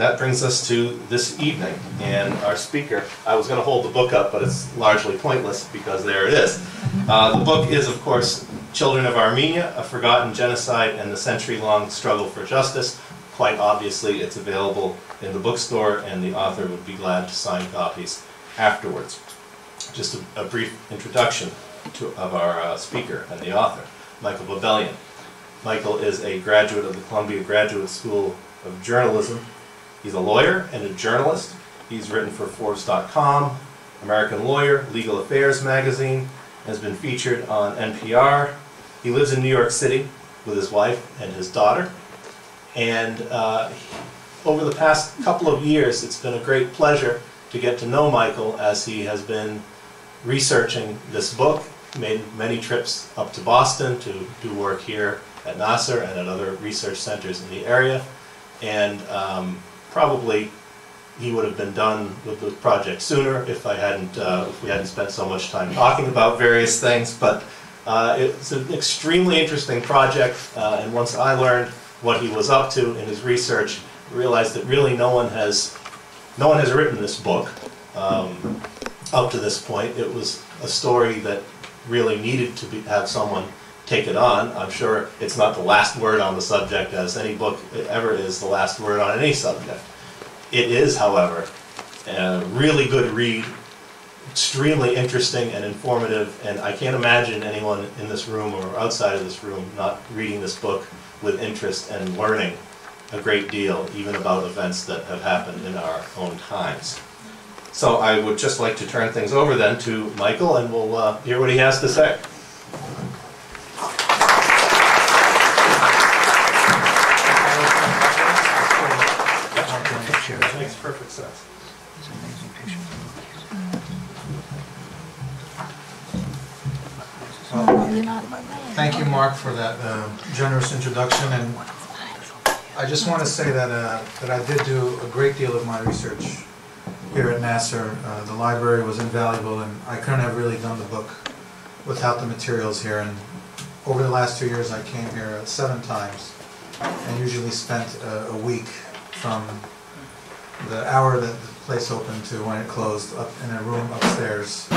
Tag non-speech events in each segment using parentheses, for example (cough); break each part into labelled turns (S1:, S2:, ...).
S1: That brings us to this evening, and our speaker, I was going to hold the book up, but it's largely pointless because there it is. Uh, the book is, of course, Children of Armenia, A Forgotten Genocide and the Century-Long Struggle for Justice. Quite obviously, it's available in the bookstore, and the author would be glad to sign copies afterwards. Just a, a brief introduction to, of our uh, speaker and the author, Michael Bobelian. Michael is a graduate of the Columbia Graduate School of Journalism He's a lawyer and a journalist. He's written for Forbes.com, American Lawyer, Legal Affairs Magazine, has been featured on NPR. He lives in New York City with his wife and his daughter. And uh, over the past couple of years, it's been a great pleasure to get to know Michael as he has been researching this book, made many trips up to Boston to do work here at NAASR and at other research centers in the area. And um, probably he would have been done with the project sooner if I hadn't, uh, if we hadn't spent so much time talking about various things. But uh, it's an extremely interesting project, uh, and once I learned what he was up to in his research, I realized that really no one has, no one has written this book um, up to this point. It was a story that really needed to be, have someone take it on. I'm sure it's not the last word on the subject, as any book ever is the last word on any subject. It is, however, a really good read, extremely interesting and informative, and I can't imagine anyone in this room or outside of this room not reading this book with interest and learning a great deal, even about events that have happened in our own times. So I would just like to turn things over then to Michael, and we'll uh, hear what he has to say. Perfect sense.
S2: Thank you, Mark, for that uh, generous introduction, and I just want to say that uh, that I did do a great deal of my research here at NAASR. Uh, the library was invaluable, and I couldn't have really done the book without the materials here. And over the last two years, I came here seven times, and usually spent a week from the hour that the place opened to when it closed up in a room upstairs.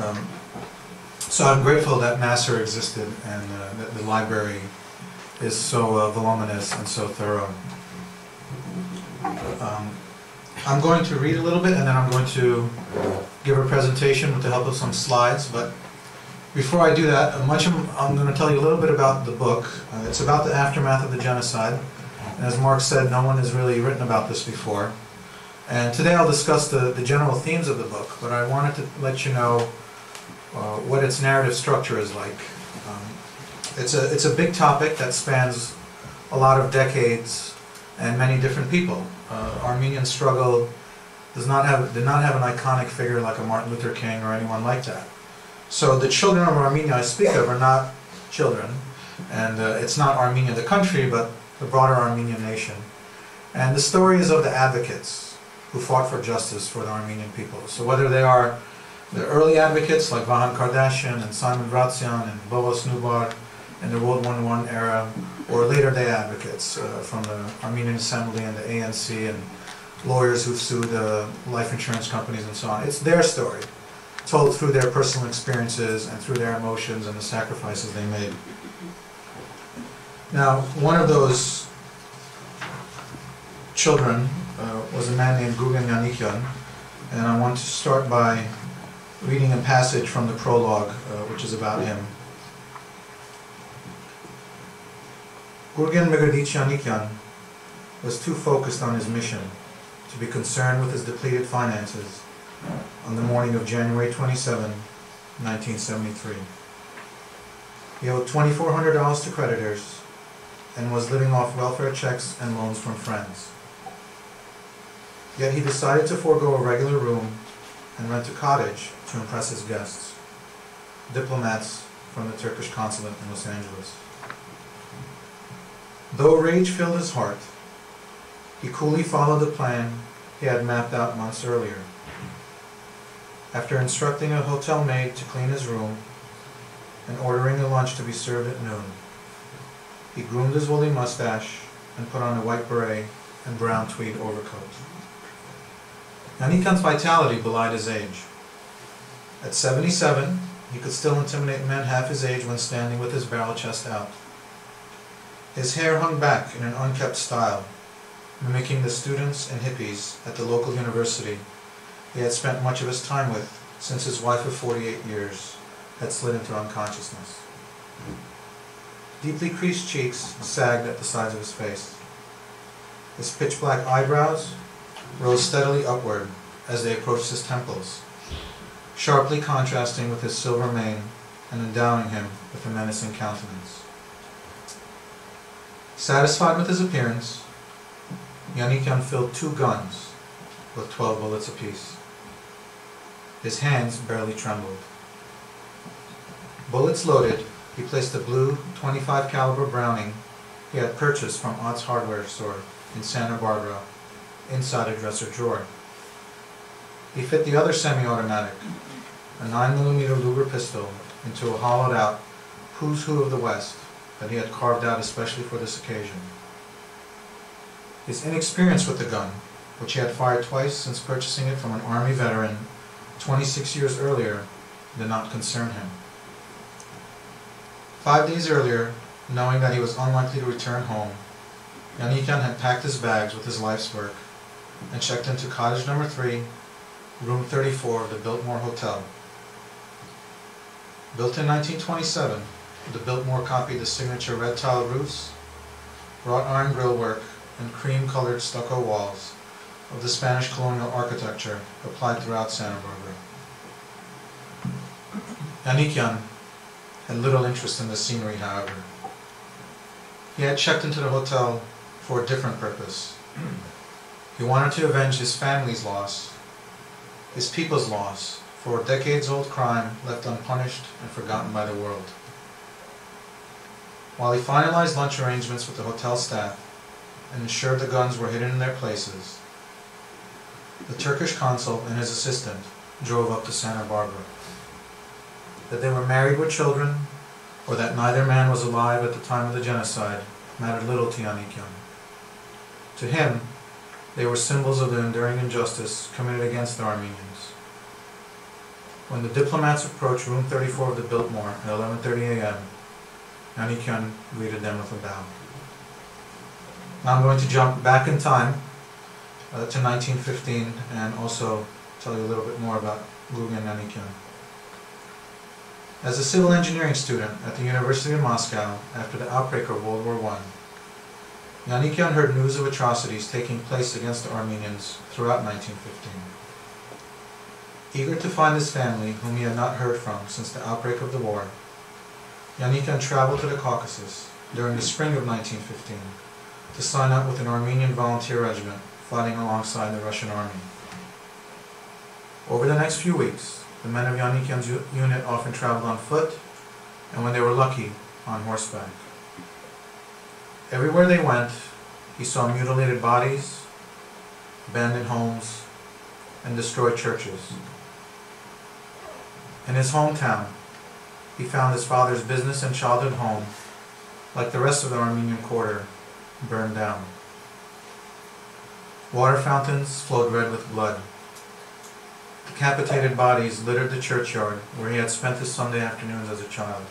S2: Um, so I'm grateful that NAASR existed and uh, that the library is so uh, voluminous and so thorough. Um, I'm going to read a little bit and then I'm going to give a presentation with the help of some slides. But before I do that, much I'm going to tell you a little bit about the book. Uh, it's about the aftermath of the genocide. As Mark said, no one has really written about this before. And today I'll discuss the, the general themes of the book, but I wanted to let you know uh, what its narrative structure is like. Um, it's, a, it's a big topic that spans a lot of decades and many different people. Uh, Armenian struggle does not have, did not have an iconic figure like a Martin Luther King or anyone like that. So the children of Armenia I speak of are not children, and uh, it's not Armenia the country, but the broader Armenian nation. And the stories of the advocates who fought for justice for the Armenian people. So whether they are the early advocates like Vahan Kardashian and Simon Vratsian and Boghos Nubar in the World War I era, or later day advocates uh, from the Armenian Assembly and the ANC and lawyers who've sued uh, life insurance companies and so on. It's their story, told through their personal experiences and through their emotions and the sacrifices they made. Now, one of those children uh, was a man named Gurgen Yanikyan, and I want to start by reading a passage from the prologue, uh, which is about him. Gurgen Megerdich Yanikyan was too focused on his mission to be concerned with his depleted finances on the morning of January 27, 1973. He owed $2,400 to creditors and was living off welfare checks and loans from friends. Yet he decided to forego a regular room and rent a cottage to impress his guests, diplomats from the Turkish consulate in Los Angeles. Though rage filled his heart, he coolly followed the plan he had mapped out months earlier. After instructing a hotel maid to clean his room and ordering a lunch to be served at noon, he groomed his woolly mustache and put on a white beret and brown tweed overcoat. Yanikyan's vitality belied his age. At 77, he could still intimidate men half his age when standing with his barrel chest out. His hair hung back in an unkept style, mimicking the students and hippies at the local university he had spent much of his time with since his wife of 48 years had slid into unconsciousness. Deeply creased cheeks sagged at the sides of his face. His pitch black eyebrows rose steadily upward as they approached his temples, sharply contrasting with his silver mane and endowing him with a menacing countenance. Satisfied with his appearance, Yanikyan filled two guns with twelve bullets apiece. His hands barely trembled. Bullets loaded, he placed a blue 25 caliber Browning he had purchased from Ott's hardware store in Santa Barbara inside a dresser drawer. He fit the other semi-automatic, a 9mm Luger pistol, into a hollowed out Who's Who of the West that he had carved out especially for this occasion. His inexperience with the gun, which he had fired twice since purchasing it from an Army veteran 26 years earlier, did not concern him. Five days earlier, knowing that he was unlikely to return home, Yanikyan had packed his bags with his life's work and checked into cottage number 3, room 34 of the Biltmore Hotel. Built in 1927, the Biltmore copied the signature red tile roofs, wrought iron grillwork, and cream-colored stucco walls of the Spanish colonial architecture applied throughout Santa Barbara. Yanikyan had little interest in the scenery, however. He had checked into the hotel for a different purpose. (clears throat) He wanted to avenge his family's loss, his people's loss, for a decades-old crime left unpunished and forgotten by the world. While he finalized lunch arrangements with the hotel staff and ensured the guns were hidden in their places, the Turkish consul and his assistant drove up to Santa Barbara. That they were married with children, or that neither man was alive at the time of the genocide, mattered little to Yanikyan. To him, they were symbols of the enduring injustice committed against the Armenians. When the diplomats approached room 34 of the Biltmore at 11.30 a.m., Yanikyan greeted them with a bow. Now I'm going to jump back in time uh, to 1915 and also tell you a little bit more about Gurgen Yanikyan. As a civil engineering student at the University of Moscow after the outbreak of World War I, Yanikyan heard news of atrocities taking place against the Armenians throughout 1915. Eager to find his family, whom he had not heard from since the outbreak of the war, Yanikyan traveled to the Caucasus during the spring of 1915 to sign up with an Armenian volunteer regiment fighting alongside the Russian army. Over the next few weeks, the men of Yanikyan's unit often traveled on foot, and when they were lucky, on horseback. Everywhere they went, he saw mutilated bodies, abandoned homes, and destroyed churches. In his hometown, he found his father's business and childhood home, like the rest of the Armenian quarter, burned down. Water fountains flowed red with blood. Decapitated bodies littered the churchyard where he had spent his Sunday afternoons as a child.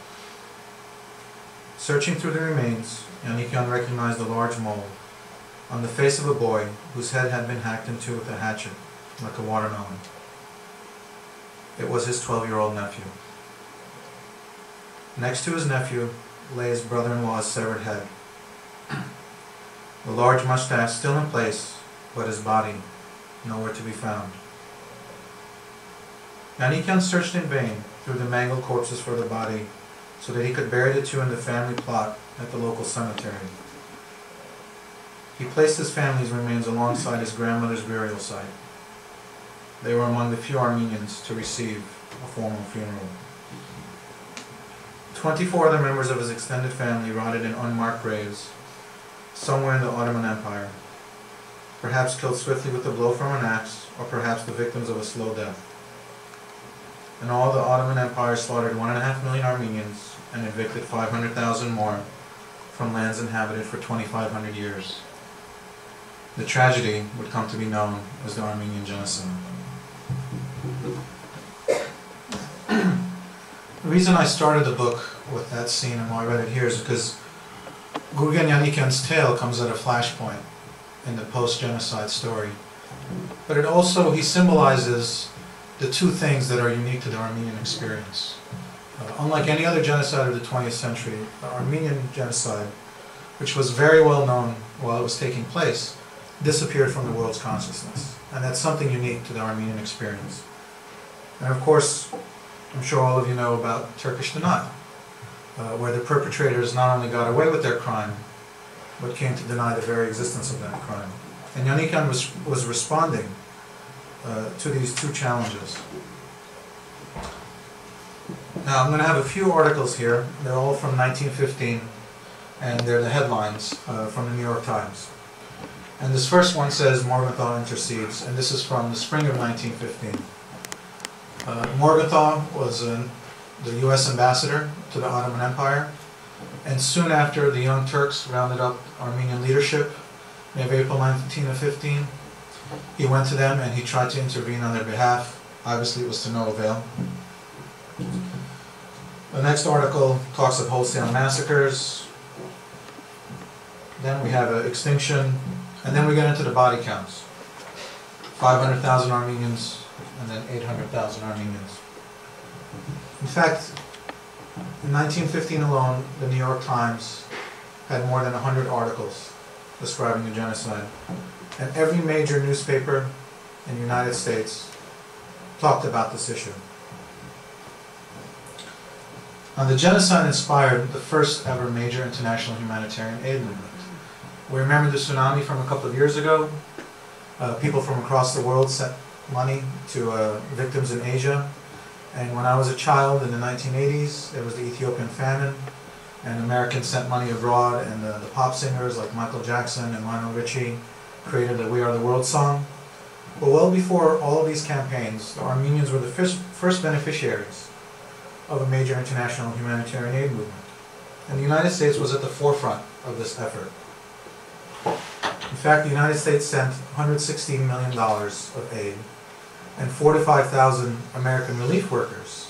S2: Searching through the remains, Yanikyan recognized a large mole on the face of a boy whose head had been hacked into with a hatchet, like a watermelon. It was his 12-year-old nephew. Next to his nephew lay his brother-in-law's severed head. The large mustache still in place, but his body nowhere to be found. Yanikyan searched in vain through the mangled corpses for the body so that he could bury the two in the family plot at the local cemetery. He placed his family's remains alongside his grandmother's burial site. They were among the few Armenians to receive a formal funeral. Twenty-four other members of his extended family rotted in unmarked graves somewhere in the Ottoman Empire, perhaps killed swiftly with a blow from an axe, or perhaps the victims of a slow death. In all, the Ottoman Empire slaughtered one and a half million Armenians and evicted 500,000 more from lands inhabited for 2,500 years. the tragedy would come to be known as the Armenian Genocide. (clears throat) The reason I started the book with that scene and why I read it here is because Gurgen tale comes at a flashpoint in the post-genocide story. But it also, he symbolizes the two things that are unique to the Armenian experience. Uh, unlike any other genocide of the 20th century, the Armenian genocide, which was very well known while it was taking place, disappeared from the world's consciousness. And that's something unique to the Armenian experience. And of course, I'm sure all of you know about Turkish denial, uh, where the perpetrators not only got away with their crime, but came to deny the very existence of that crime. And Yanikyan was, was responding uh, to these two challenges. Now, I'm going to have a few articles here. They're all from 1915, and they're the headlines uh, from the New York Times. And this first one says Morgenthau intercedes, and this is from the spring of 1915. Uh, Morgenthau was uh, the U.S. ambassador to the Ottoman Empire, and soon after the Young Turks rounded up Armenian leadership, May of April 1915, he went to them and he tried to intervene on their behalf. Obviously, it was to no avail. The next article talks of wholesale massacres. Then we have an extinction, and then we get into the body counts. 500,000 Armenians, and then 800,000 Armenians. In fact, in 1915 alone, the New York Times had more than 100 articles describing the genocide. And every major newspaper in the United States talked about this issue. Now, the genocide inspired the first ever major international humanitarian aid movement. We remember the tsunami from a couple of years ago. Uh, people from across the world sent money to uh, victims in Asia. And when I was a child in the 1980s, there was the Ethiopian famine, and Americans sent money abroad, and the, the pop singers like Michael Jackson and Lionel Richie created the We Are the World song. But well before all of these campaigns, the Armenians were the first, first beneficiaries of a major international humanitarian aid movement. And the United States was at the forefront of this effort. In fact, the United States sent $116 million of aid, and 45,000 American relief workers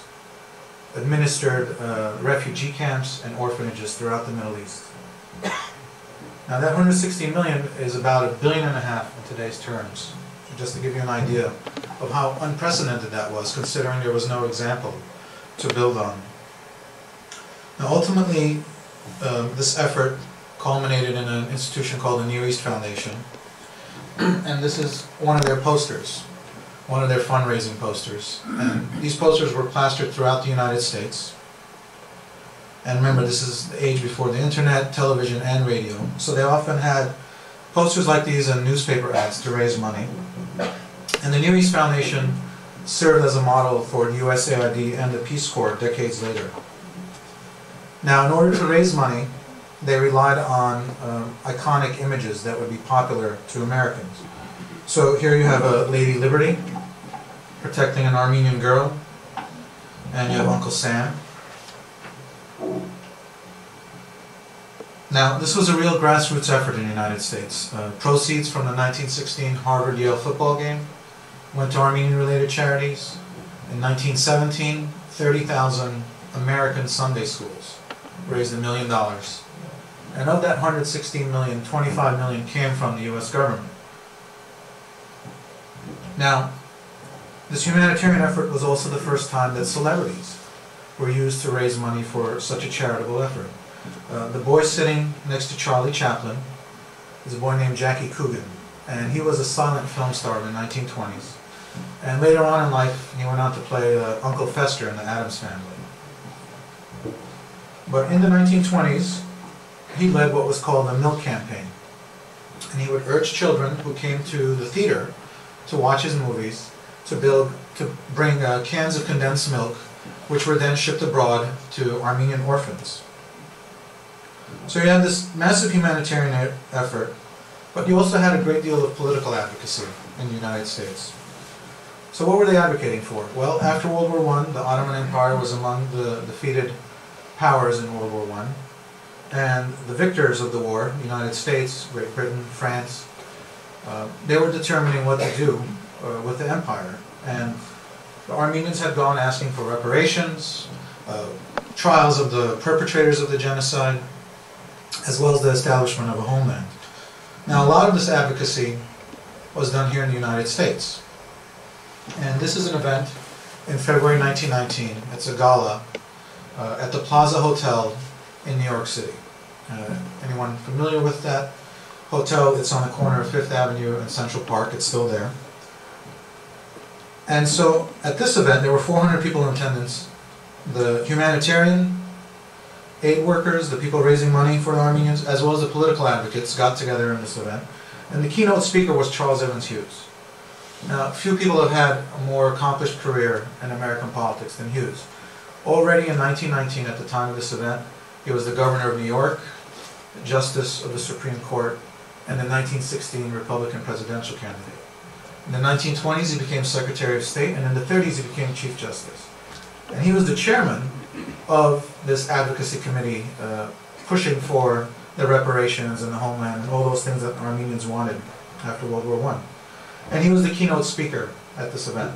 S2: administered uh, refugee camps and orphanages throughout the Middle East. Now that 160 million is about a billion and a half in today's terms, just to give you an idea of how unprecedented that was, considering there was no example to build on. Now ultimately, uh, this effort culminated in an institution called the Near East Foundation, (clears throat) and this is one of their posters, one of their fundraising posters. And these posters were plastered throughout the United States. And remember, this is the age before the internet, television, and radio. So they often had posters like these and newspaper ads to raise money. And the Near East Foundation served as a model for USAID and the Peace Corps decades later. Now, in order to raise money, they relied on um, iconic images that would be popular to Americans. So here you have a Lady Liberty protecting an Armenian girl, and you have Uncle Sam. Now, this was a real grassroots effort in the United States. Uh, proceeds from the 1916 Harvard-Yale football game went to Armenian-related charities. In 1917, 30,000 American Sunday schools raised a million dollars. And of that 116 million, 25 million came from the US government. Now, this humanitarian effort was also the first time that celebrities were used to raise money for such a charitable effort. Uh, the boy sitting next to Charlie Chaplin is a boy named Jackie Coogan, and he was a silent film star in the 1920s. And later on in life, he went on to play uh, Uncle Fester in the Addams Family. But in the 1920s, he led what was called the Milk Campaign. And he would urge children who came to the theater to watch his movies to build to bring uh, cans of condensed milk, which were then shipped abroad to Armenian orphans. So you had this massive humanitarian effort, but you also had a great deal of political advocacy in the United States. So what were they advocating for? Well, after World War I, the Ottoman Empire was among the defeated powers in World War I. And the victors of the war, the United States, Great Britain, France, uh, they were determining what to do uh, with the empire. And the Armenians had gone asking for reparations, uh, trials of the perpetrators of the genocide, as well as the establishment of a homeland. Now, a lot of this advocacy was done here in the United States. And this is an event in February 1919. It's a gala uh, at the Plaza Hotel in New York City. Uh, anyone familiar with that hotel? It's on the corner of Fifth Avenue and Central Park. It's still there. And so at this event, there were 400 people in attendance. The humanitarian aid workers, the people raising money for the Armenians, as well as the political advocates got together in this event. And the keynote speaker was Charles Evans Hughes. Now, few people have had a more accomplished career in American politics than Hughes. Already in 1919, at the time of this event, he was the governor of New York, justice of the Supreme Court, and the 1916 Republican presidential candidate. In the 1920s, he became Secretary of State, and in the 30s, he became Chief Justice. And he was the chairman of this advocacy committee uh, pushing for the reparations and the homeland and all those things that Armenians wanted after World War I. And he was the keynote speaker at this event.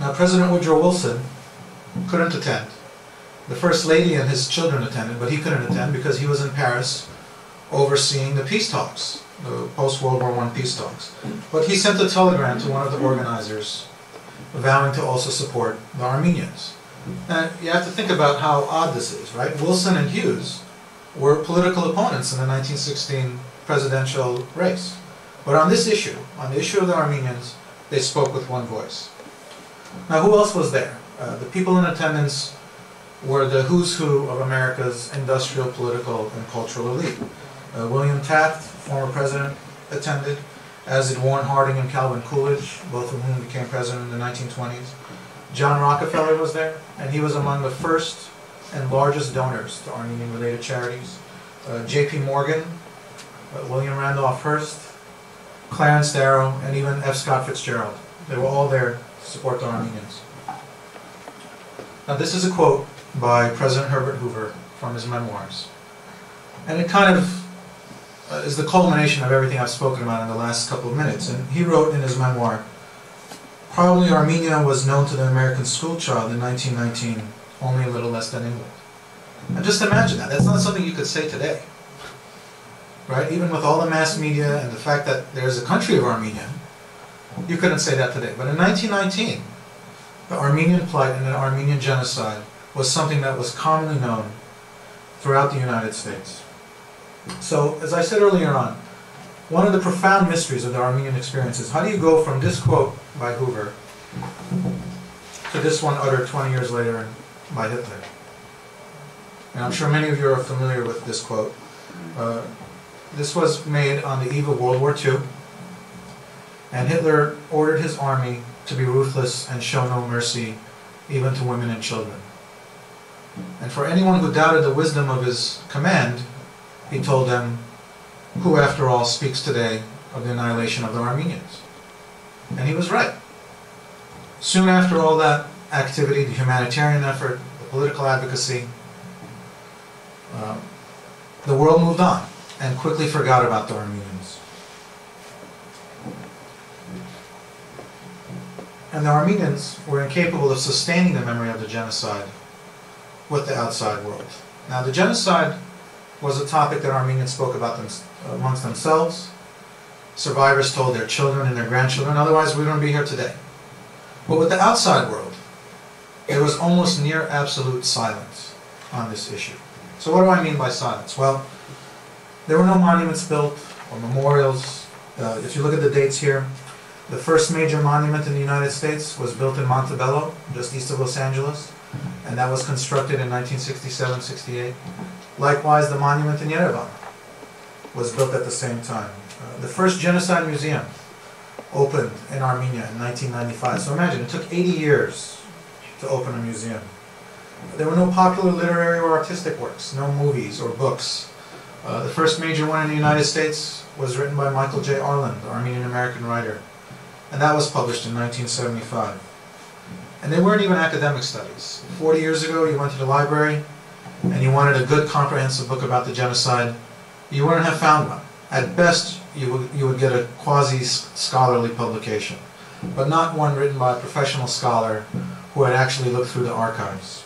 S2: Now, President Woodrow Wilson couldn't attend. The First Lady and his children attended, but he couldn't attend because he was in Paris overseeing the peace talks, the post-World War I peace talks. But he sent a telegram to one of the organizers vowing to also support the Armenians. And you have to think about how odd this is, right? Wilson and Hughes were political opponents in the 1916 presidential race. But on this issue, on the issue of the Armenians, they spoke with one voice. Now, who else was there? Uh, the people in attendance were the who's who of America's industrial, political, and cultural elite. Uh, William Taft, former president, attended, as did Warren Harding and Calvin Coolidge, both of whom became president in the 1920s. John Rockefeller was there, and he was among the first and largest donors to Armenian-related charities. Uh, J.P. Morgan, uh, William Randolph Hearst, Clarence Darrow, and even F. Scott Fitzgerald. They were all there to support the Armenians. Now this is a quote by President Herbert Hoover from his memoirs. And it kind of uh, is the culmination of everything I've spoken about in the last couple of minutes. And he wrote in his memoir, probably Armenia was known to the American schoolchild in 1919 only a little less than England. And just imagine that. That's not something you could say today. Right? Even with all the mass media and the fact that there's a country of Armenia, you couldn't say that today. But in 1919, the Armenian plight and the Armenian genocide was something that was commonly known throughout the United States. So, as I said earlier on, one of the profound mysteries of the Armenian experience is how do you go from this quote by Hoover to this one uttered 20 years later by Hitler? And I'm sure many of you are familiar with this quote. Uh, this was made on the eve of World War II, and Hitler ordered his army to be ruthless and show no mercy even to women and children. And for anyone who doubted the wisdom of his command, he told them, who after all speaks today of the annihilation of the Armenians? And he was right. Soon after all that activity, the humanitarian effort, the political advocacy, uh, the world moved on and quickly forgot about the Armenians. And the Armenians were incapable of sustaining the memory of the genocide with the outside world. Now, the genocide was a topic that Armenians spoke about them, amongst themselves. Survivors told their children and their grandchildren, otherwise we wouldn't be here today. But with the outside world, there was almost near absolute silence on this issue. So what do I mean by silence? Well, there were no monuments built or memorials. Uh, if you look at the dates here, the first major monument in the United States was built in Montebello, just east of Los Angeles, and that was constructed in 1967-68. Likewise, the monument in Yerevan was built at the same time. Uh, the first genocide museum opened in Armenia in 1995. So imagine, it took 80 years to open a museum. There were no popular literary or artistic works, no movies or books. Uh, the first major one in the United States was written by Michael J. Arlen, the Armenian-American writer and that was published in 1975. And they weren't even academic studies. 40 years ago, you went to the library and you wanted a good comprehensive book about the genocide, you wouldn't have found one. At best, you would, you would get a quasi-scholarly publication, but not one written by a professional scholar who had actually looked through the archives.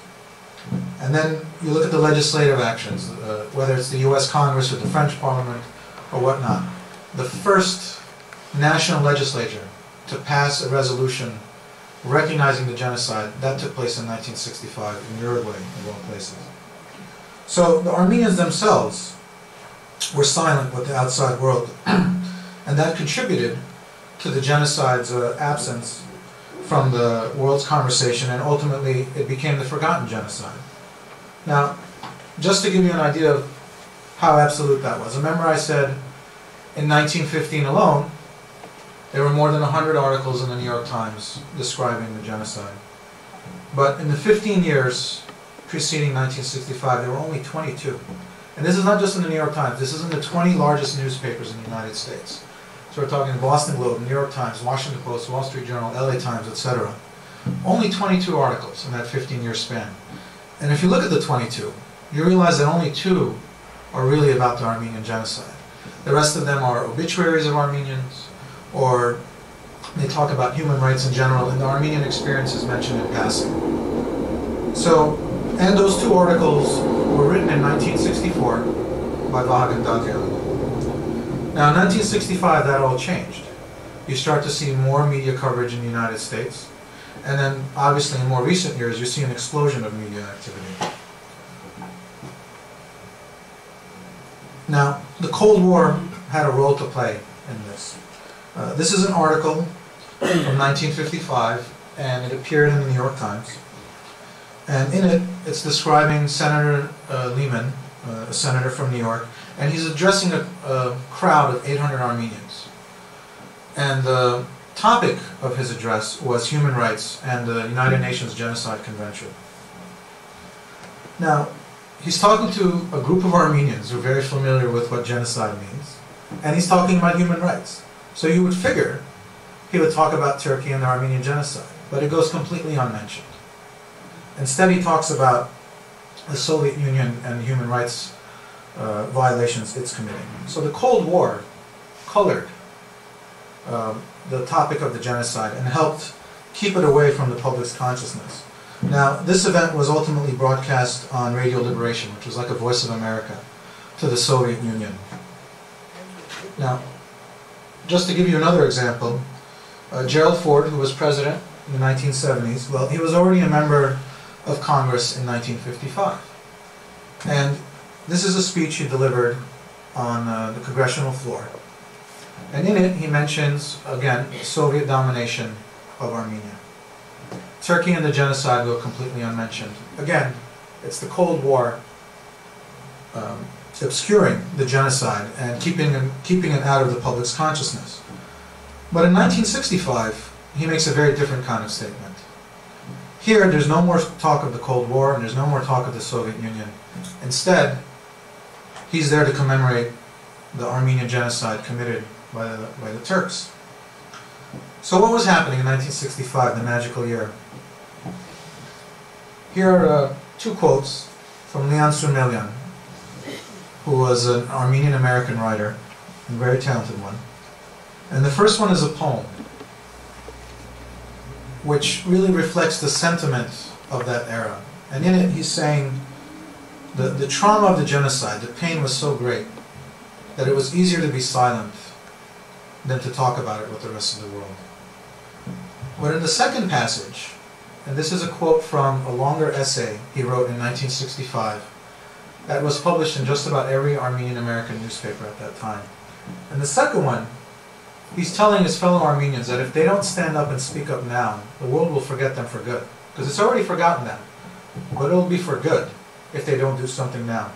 S2: And then you look at the legislative actions, uh, whether it's the US Congress or the French Parliament or whatnot. The first national legislature to pass a resolution recognizing the genocide, that took place in 1965 in Uruguay, of all places. So the Armenians themselves were silent with the outside world, (clears throat) and that contributed to the genocide's uh, absence from the world's conversation, and ultimately it became the forgotten genocide. Now, just to give you an idea of how absolute that was, remember I said in 1915 alone, there were more than 100 articles in the New York Times describing the genocide. But in the 15 years preceding 1965, there were only 22. And this is not just in the New York Times, this is in the 20 largest newspapers in the United States. So we're talking the Boston Globe, New York Times, Washington Post, Wall Street Journal, LA Times, etc. Only 22 articles in that 15-year span. And if you look at the 22, you realize that only two are really about the Armenian genocide. The rest of them are obituaries of Armenians, or they talk about human rights in general, and the Armenian experience is mentioned in passing. So, and those two articles were written in 1964 by Vahakn Dadrian. Now, in 1965, that all changed. You start to see more media coverage in the United States, and then, obviously, in more recent years, you see an explosion of media activity. Now, the Cold War had a role to play in this. Uh, this is an article from 1955, and it appeared in the New York Times. And in it, it's describing Senator uh, Lehman, uh, a senator from New York, and he's addressing a, a crowd of 800 Armenians. And the topic of his address was human rights and the United Nations Genocide Convention. Now, he's talking to a group of Armenians who are very familiar with what genocide means, and he's talking about human rights. So you would figure he would talk about Turkey and the Armenian genocide, but it goes completely unmentioned. Instead, he talks about the Soviet Union and human rights uh, violations it's committing. So the Cold War colored um, the topic of the genocide and helped keep it away from the public's consciousness. Now, this event was ultimately broadcast on Radio Liberation, which was like a Voice of America, to the Soviet Union. Now, just to give you another example, uh, Gerald Ford, who was president in the 1970s, well, he was already a member of Congress in 1955. And this is a speech he delivered on uh, the congressional floor. And in it, he mentions, again, Soviet domination of Armenia. Turkey and the genocide go completely unmentioned. Again, it's the Cold War um, obscuring the genocide and keeping, keeping it out of the public's consciousness. But in 1965, he makes a very different kind of statement. Here, there's no more talk of the Cold War, and there's no more talk of the Soviet Union. Instead, he's there to commemorate the Armenian genocide committed by the, by the Turks. So what was happening in 1965, the magical year? Here are uh, two quotes from Leon Surmelian, who was an Armenian American writer, a very talented one. And the first one is a poem, which really reflects the sentiment of that era. And in it, he's saying the, the trauma of the genocide, the pain was so great that it was easier to be silent than to talk about it with the rest of the world. But in the second passage, and this is a quote from a longer essay he wrote in 1965, that was published in just about every Armenian American newspaper at that time. And the second one, he's telling his fellow Armenians that if they don't stand up and speak up now, the world will forget them for good. Because it's already forgotten them, but it'll be for good if they don't do something now.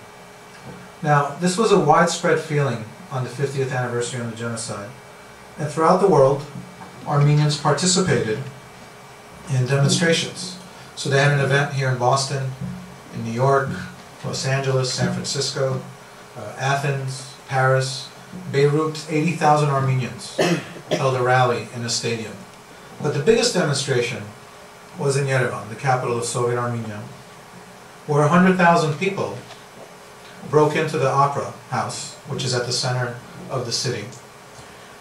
S2: Now, this was a widespread feeling on the 50th anniversary of the genocide. And throughout the world, Armenians participated in demonstrations. So they had an event here in Boston, in New York, Los Angeles, San Francisco, uh, Athens, Paris, Beirut, 80,000 Armenians (coughs) held a rally in a stadium. But the biggest demonstration was in Yerevan, the capital of Soviet Armenia, where 100,000 people broke into the opera house, which is at the center of the city.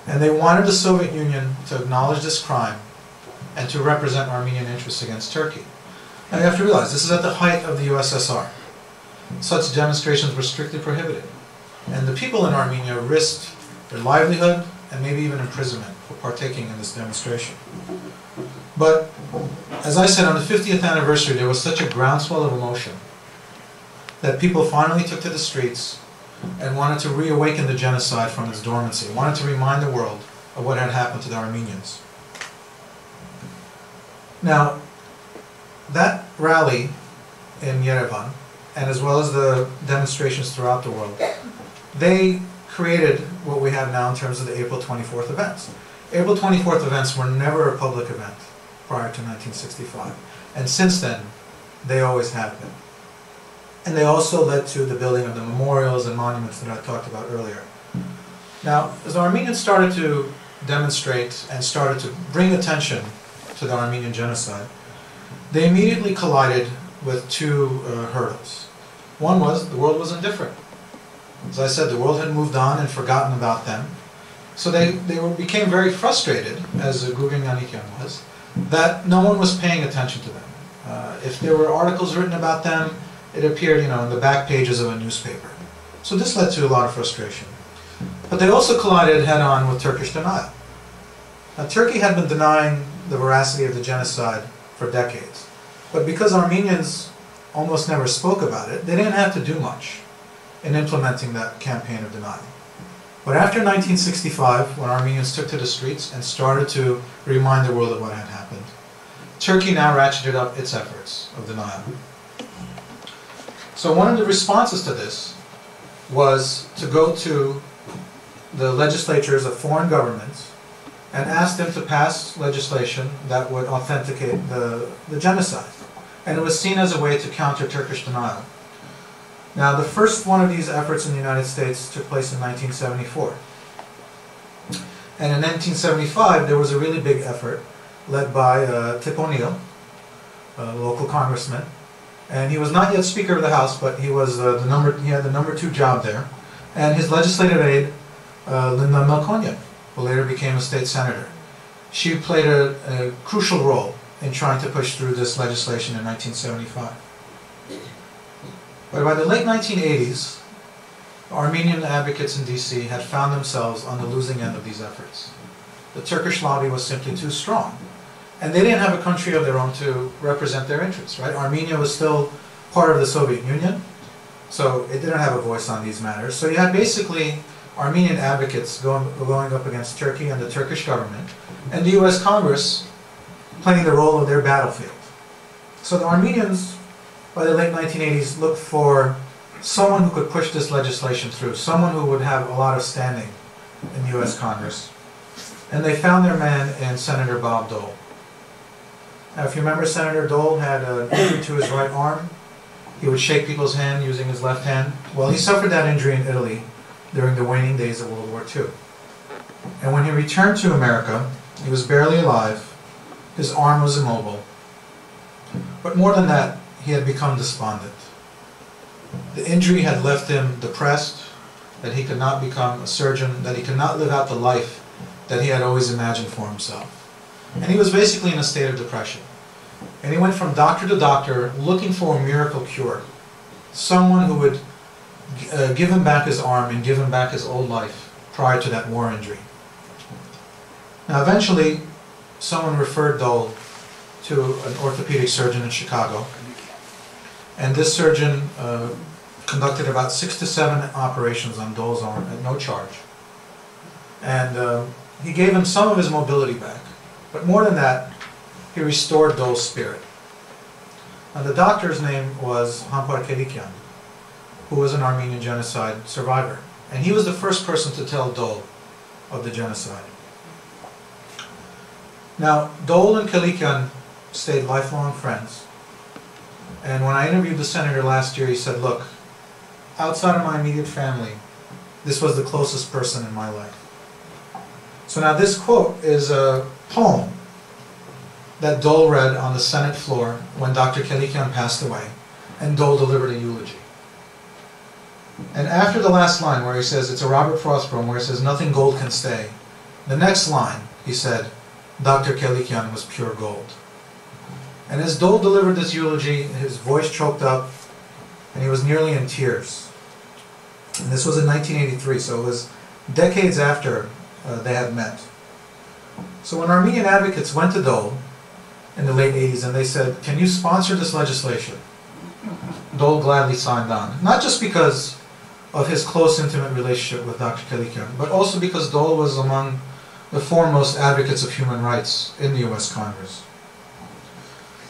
S2: And they wanted the Soviet Union to acknowledge this crime and to represent Armenian interests against Turkey. Now you have to realize, this is at the height of the USSR. Such demonstrations were strictly prohibited. And the people in Armenia risked their livelihood and maybe even imprisonment for partaking in this demonstration. But, as I said, on the 50th anniversary, there was such a groundswell of emotion that people finally took to the streets and wanted to reawaken the genocide from its dormancy, wanted to remind the world of what had happened to the Armenians. Now, that rally in Yerevan, and as well as the demonstrations throughout the world, they created what we have now in terms of the April 24th events. April 24th events were never a public event prior to 1965, and since then, they always have been. And they also led to the building of the memorials and monuments that I talked about earlier. Now, as the Armenians started to demonstrate and started to bring attention to the Armenian genocide, they immediately collided with two uh, hurdles. One was the world was indifferent. As I said, the world had moved on and forgotten about them. So they, they were, became very frustrated, as Gurgen Yanikyan was, that no one was paying attention to them. Uh, if there were articles written about them, it appeared, you know, in the back pages of a newspaper. So this led to a lot of frustration. But they also collided head-on with Turkish denial. Now, Turkey had been denying the veracity of the genocide for decades. But because Armenians almost never spoke about it, they didn't have to do much in implementing that campaign of denial. But after 1965, when Armenians took to the streets and started to remind the world of what had happened, Turkey now ratcheted up its efforts of denial. So one of the responses to this was to go to the legislatures of foreign governments and ask them to pass legislation that would authenticate the, the genocide. And it was seen as a way to counter Turkish denial. Now, the first one of these efforts in the United States took place in 1974. And in 1975, there was a really big effort led by uh, Tip O'Neill, a local congressman, and he was not yet Speaker of the House, but he was uh, the number. He had the number two job there, and his legislative aide, uh, Linda Melconian, who later became a state senator. She played a, a crucial role in trying to push through this legislation in 1975. But by the late 1980s, Armenian advocates in DC had found themselves on the losing end of these efforts. The Turkish lobby was simply too strong. And they didn't have a country of their own to represent their interests, right? Armenia was still part of the Soviet Union, so it didn't have a voice on these matters. So you had basically Armenian advocates going, going up against Turkey and the Turkish government, and the US Congress playing the role of their battlefield. So the Armenians, by the late 1980s, looked for someone who could push this legislation through, someone who would have a lot of standing in the US Congress. And they found their man in Senator Bob Dole. Now, if you remember, Senator Dole had an injury to his right arm. He would shake people's hand using his left hand. Well, he suffered that injury in Italy during the waning days of World War II. And when he returned to America, he was barely alive. His arm was immobile. But more than that, he had become despondent. The injury had left him depressed, that he could not become a surgeon, that he could not live out the life that he had always imagined for himself. And he was basically in a state of depression. And he went from doctor to doctor looking for a miracle cure. Someone who would uh, give him back his arm and give him back his old life prior to that war injury. Now, eventually, someone referred Dole to an orthopedic surgeon in Chicago. And this surgeon uh, conducted about six to seven operations on Dole's arm at no charge. And uh, he gave him some of his mobility back. But more than that, he restored Dole's spirit. And the doctor's name was Hampar Kelikian, who was an Armenian genocide survivor. And he was the first person to tell Dole of the genocide. Now, Dole and Kelikian stayed lifelong friends. And when I interviewed the senator last year, he said, look, outside of my immediate family, this was the closest person in my life. So now this quote is a poem that Dole read on the Senate floor when Dr. Kelikian passed away, and Dole delivered a eulogy. And after the last line where he says, it's a Robert Frost poem, where he says, nothing gold can stay, the next line, he said, Dr. Kelikian was pure gold. And as Dole delivered this eulogy, his voice choked up, and he was nearly in tears. And this was in 1983, so it was decades after uh, they had met. So when Armenian advocates went to Dole in the late 80s and they said, Can you sponsor this legislation? Dole gladly signed on. Not just because of his close, intimate relationship with Dr. Kelikian, but also because Dole was among the foremost advocates of human rights in the US Congress.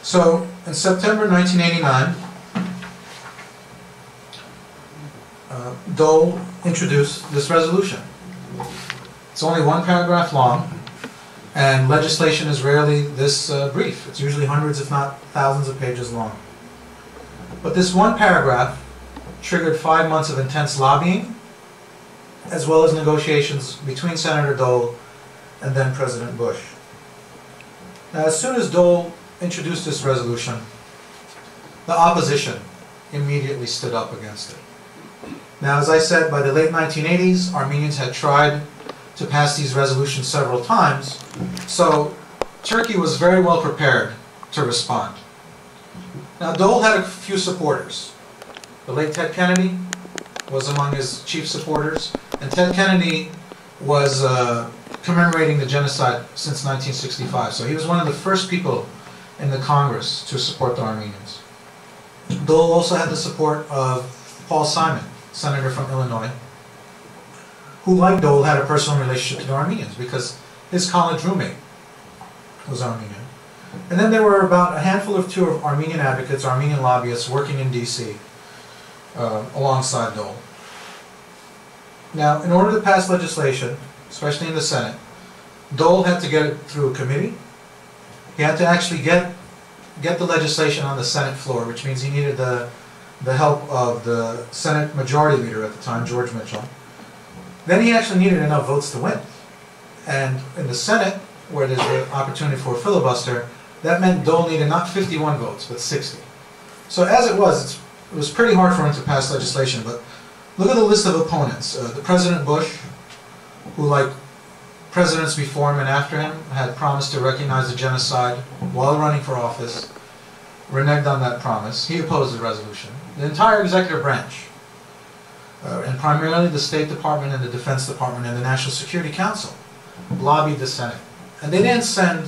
S2: So, in September 1989, uh, Dole introduced this resolution. It's only one paragraph long, and legislation is rarely this uh, brief. It's usually hundreds, if not thousands, of pages long. But this one paragraph triggered five months of intense lobbying, as well as negotiations between Senator Dole and then President Bush. Now, as soon as Dole introduced this resolution, the opposition immediately stood up against it. Now, as I said, by the late 1980s, Armenians had tried to pass these resolutions several times, so Turkey was very well prepared to respond. Now, Dole had a few supporters. The late Ted Kennedy was among his chief supporters, and Ted Kennedy was uh, commemorating the genocide since 1965. So he was one of the first people in the Congress to support the Armenians. Dole also had the support of Paul Simon, senator from Illinois, who, like Dole, had a personal relationship to the Armenians because his college roommate was Armenian. And then there were about a handful of two of Armenian advocates, Armenian lobbyists working in D.C. Uh, alongside Dole. Now, in order to pass legislation, especially in the Senate, Dole had to get it through a committee. He had to actually get get the legislation on the Senate floor, which means he needed the the help of the Senate Majority Leader at the time, George Mitchell. Then he actually needed enough votes to win. And in the Senate, where there's an opportunity for a filibuster, that meant Dole needed not 51 votes, but 60. So as it was, it was pretty hard for him to pass legislation, but look at the list of opponents. Uh, the President Bush, who like presidents before him and after him had promised to recognize the genocide while running for office, reneged on that promise. He opposed the resolution. The entire executive branch, uh, and primarily the State Department and the Defense Department and the National Security Council, lobbied the Senate. And they didn't send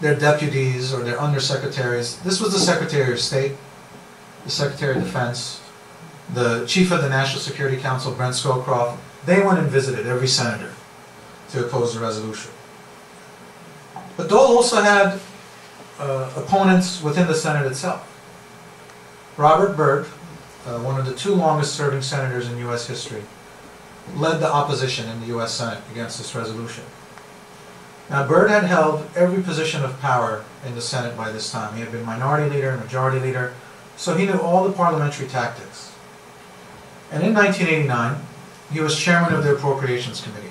S2: their deputies or their undersecretaries. This was the Secretary of State, the Secretary of Defense, the Chief of the National Security Council, Brent Scowcroft. They went and visited every senator to oppose the resolution. But Dole also had uh, opponents within the Senate itself. Robert Byrd, uh, one of the two longest serving senators in U.S. history, led the opposition in the U.S. Senate against this resolution. Now, Byrd had held every position of power in the Senate by this time. He had been minority leader, and majority leader, so he knew all the parliamentary tactics. And in 1989, he was chairman of the Appropriations Committee,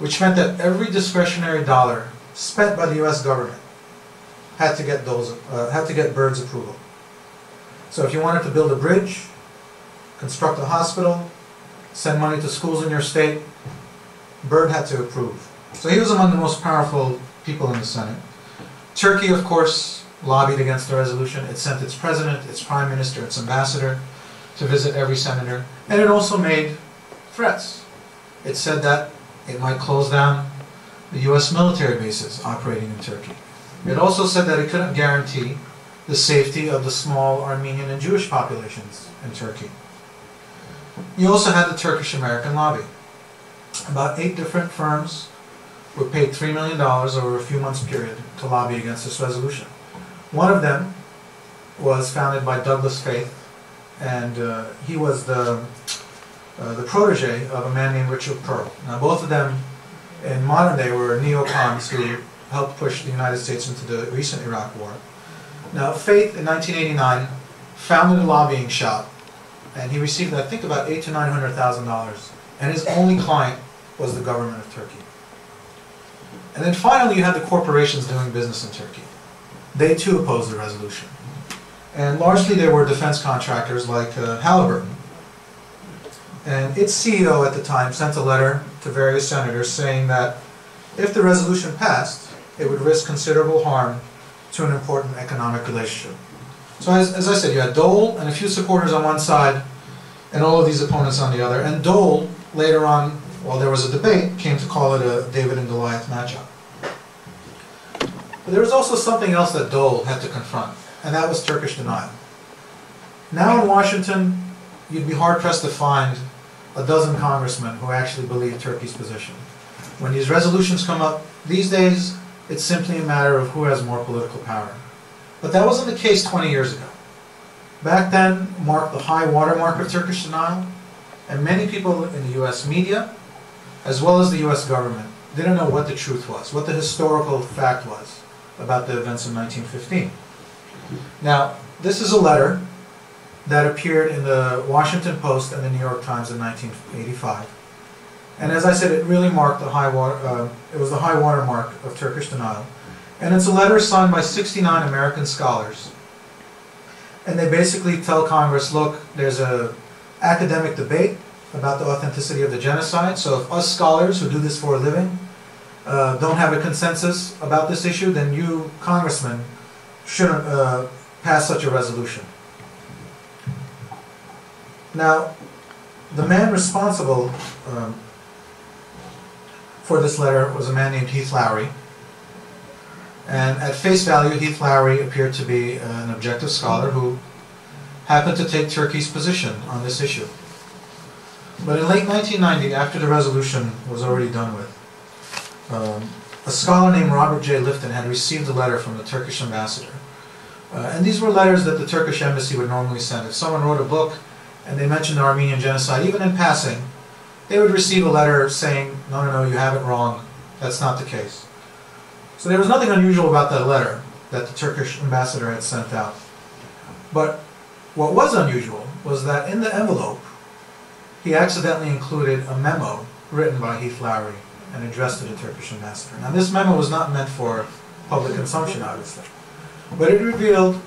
S2: which meant that every discretionary dollar spent by the U.S. government had to get those, uh, had to get Byrd's approval. So if you wanted to build a bridge, construct a hospital, send money to schools in your state, Byrd had to approve. So he was among the most powerful people in the Senate. Turkey, of course, lobbied against the resolution. It sent its president, its prime minister, its ambassador to visit every senator. And it also made threats. It said that it might close down the U.S. military bases operating in Turkey. It also said that it couldn't guarantee the safety of the small Armenian and Jewish populations in Turkey. You also had the Turkish American lobby. About eight different firms were paid $3 million over a few months period to lobby against this resolution. One of them was founded by Douglas Feith, and uh, he was the, uh, the protege of a man named Richard Perle. Now both of them in modern day were neocons who helped push the United States into the recent Iraq war. Now Feith in 1989 founded a lobbying shop and he received I think about eight to nine hundred thousand dollars and his only client was the government of Turkey. And then finally you had the corporations doing business in Turkey. They too opposed the resolution. And largely they were defense contractors like uh, Halliburton, And its CEO at the time sent a letter to various senators saying that if the resolution passed, it would risk considerable harm to an important economic relationship. So as, as I said, you had Dole and a few supporters on one side, and all of these opponents on the other. And Dole, later on, while there was a debate, came to call it a David and Goliath matchup. But there was also something else that Dole had to confront, and that was Turkish denial. Now in Washington, you'd be hard pressed to find a dozen congressmen who actually believe Turkey's position. When these resolutions come up, these days, it's simply a matter of who has more political power. But that wasn't the case 20 years ago. Back then marked the high watermark of Turkish denial, and many people in the US media, as well as the US government, didn't know what the truth was, what the historical fact was about the events of 1915. Now, this is a letter that appeared in the Washington Post and the New York Times in 1985. And as I said, it really marked the high water, uh, it was the high watermark of Turkish denial. And it's a letter signed by 69 American scholars. And they basically tell Congress, look, there's a academic debate about the authenticity of the genocide. So if us scholars who do this for a living uh, don't have a consensus about this issue, then you, congressmen, shouldn't uh, pass such a resolution. Now, the man responsible um, for this letter was a man named Heath Lowry. And at face value, Heath Lowry appeared to be an objective scholar who happened to take Turkey's position on this issue. But in late 1990, after the resolution was already done with, um, a scholar named Robert J. Lifton had received a letter from the Turkish ambassador. Uh, and these were letters that the Turkish embassy would normally send. If someone wrote a book and they mentioned the Armenian genocide, even in passing, they would receive a letter saying, no, no, no, you have it wrong. That's not the case. So there was nothing unusual about that letter that the Turkish ambassador had sent out. But what was unusual was that in the envelope, he accidentally included a memo written by Heath Lowry and addressed to the Turkish ambassador. Now this memo was not meant for public consumption, obviously. But it revealed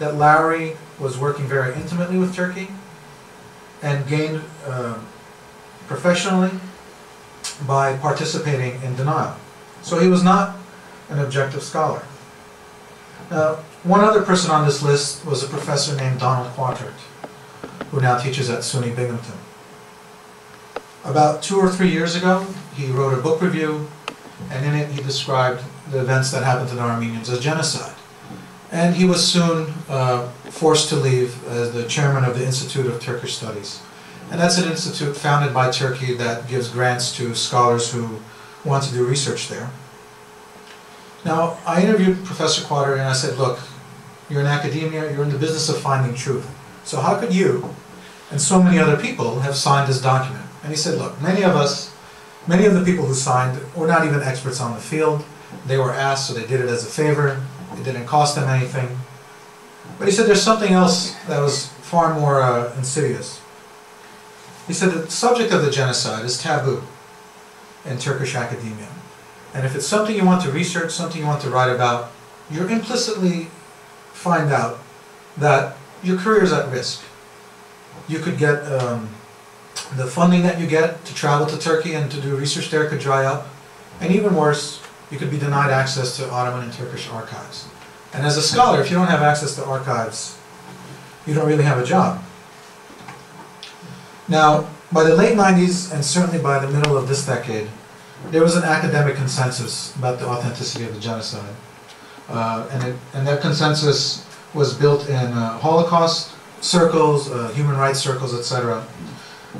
S2: that Lowry was working very intimately with Turkey and gained uh, professionally by participating in denial. So he was not an objective scholar. Now, one other person on this list was a professor named Donald Quataert, who now teaches at SUNY Binghamton. About two or three years ago, he wrote a book review, and in it he described the events that happened to the Armenians as genocide. And he was soon uh, forced to leave as the chairman of the Institute of Turkish Studies. And that's an institute founded by Turkey that gives grants to scholars who want to do research there. Now, I interviewed Professor Quataert and I said, look, you're in academia, you're in the business of finding truth. So how could you and so many other people have signed this document? And he said, look, many of us, many of the people who signed were not even experts on the field. They were asked, so they did it as a favor. It didn't cost them anything. But he said there's something else that was far more uh, insidious. He said the subject of the genocide is taboo in Turkish academia. And if it's something you want to research, something you want to write about, you implicitly find out that your career is at risk. You could get um, the funding that you get to travel to Turkey and to do research there could dry up. And even worse, you could be denied access to Ottoman and Turkish archives. And as a scholar, if you don't have access to archives, you don't really have a job. Now, by the late 90s, and certainly by the middle of this decade, there was an academic consensus about the authenticity of the genocide. Uh, and, it, and that consensus was built in uh, Holocaust circles, uh, human rights circles, etc.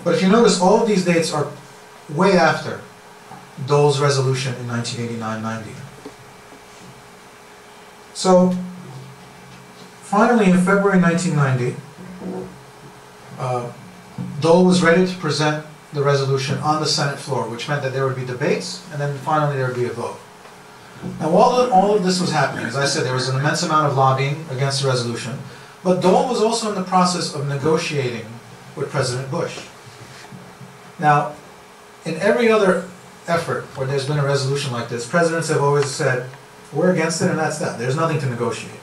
S2: But if you notice, all of these dates are way after Dole's resolution in 1989-90. So, finally, in February 1990, uh, Dole was ready to present the resolution on the Senate floor, which meant that there would be debates, and then finally there would be a vote. Now, while all of this was happening, as I said, there was an immense amount of lobbying against the resolution, but Dole was also in the process of negotiating with President Bush. Now, in every other effort where there's been a resolution like this, presidents have always said, we're against it and that's that. There's nothing to negotiate.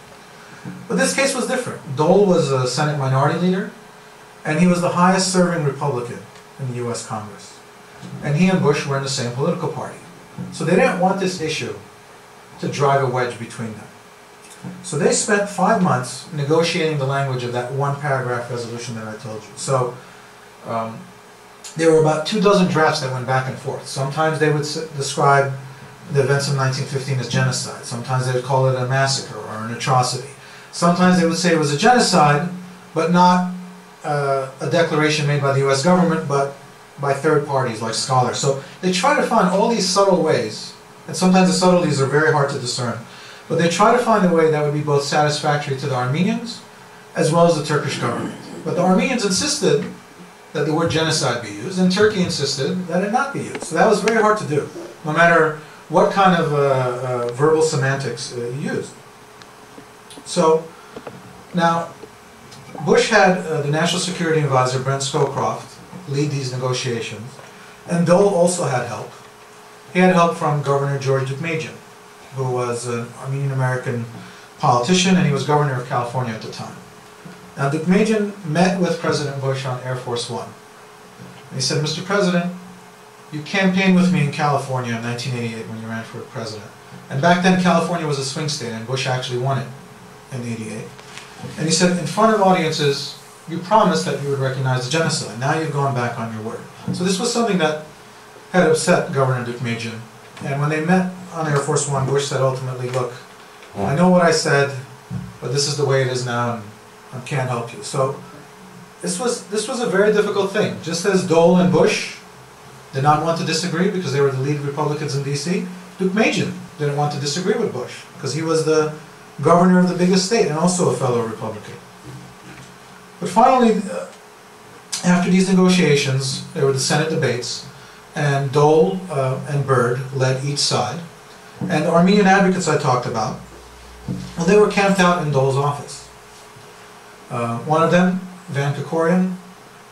S2: But this case was different. Dole was a Senate minority leader, and he was the highest serving Republican in the US Congress. And he and Bush were in the same political party. So they didn't want this issue to drive a wedge between them. So they spent five months negotiating the language of that one paragraph resolution that I told you. So um, there were about two dozen drafts that went back and forth. Sometimes they would describe the events of 1915 as genocide. Sometimes they would call it a massacre or an atrocity. Sometimes they would say it was a genocide, but not uh, a declaration made by the U.S. government, but by third parties like scholars. So they try to find all these subtle ways, and sometimes the subtleties are very hard to discern, but they try to find a way that would be both satisfactory to the Armenians as well as the Turkish government. But the Armenians insisted that the word genocide be used, and Turkey insisted that it not be used. So that was very hard to do, no matter what kind of uh, uh, verbal semantics uh, you used. So now, Bush had uh, the National Security Advisor Brent Scowcroft lead these negotiations, and Dole also had help. He had help from Governor George Deukmejian, who was an Armenian American politician, and he was governor of California at the time. Now, Deukmejian met with President Bush on Air Force One. And he said, Mr. President, you campaigned with me in California in 1988 when you ran for president. And back then, California was a swing state, and Bush actually won it in 88. And he said, in front of audiences, you promised that you would recognize the genocide. Now you've gone back on your word. So this was something that had upset Governor Deukmejian. And when they met on Air Force One, Bush said ultimately, look, I hmm. know what I said, but this is the way it is now, can't help you. So this was this was a very difficult thing. Just as Dole and Bush did not want to disagree because they were the lead Republicans in D.C., Duke Deukmejian didn't want to disagree with Bush because he was the governor of the biggest state and also a fellow Republican. But finally, uh, after these negotiations, there were the Senate debates, and Dole uh, and Byrd led each side. And the Armenian advocates I talked about, well, they were camped out in Dole's office. Uh, one of them, Van Krikorian,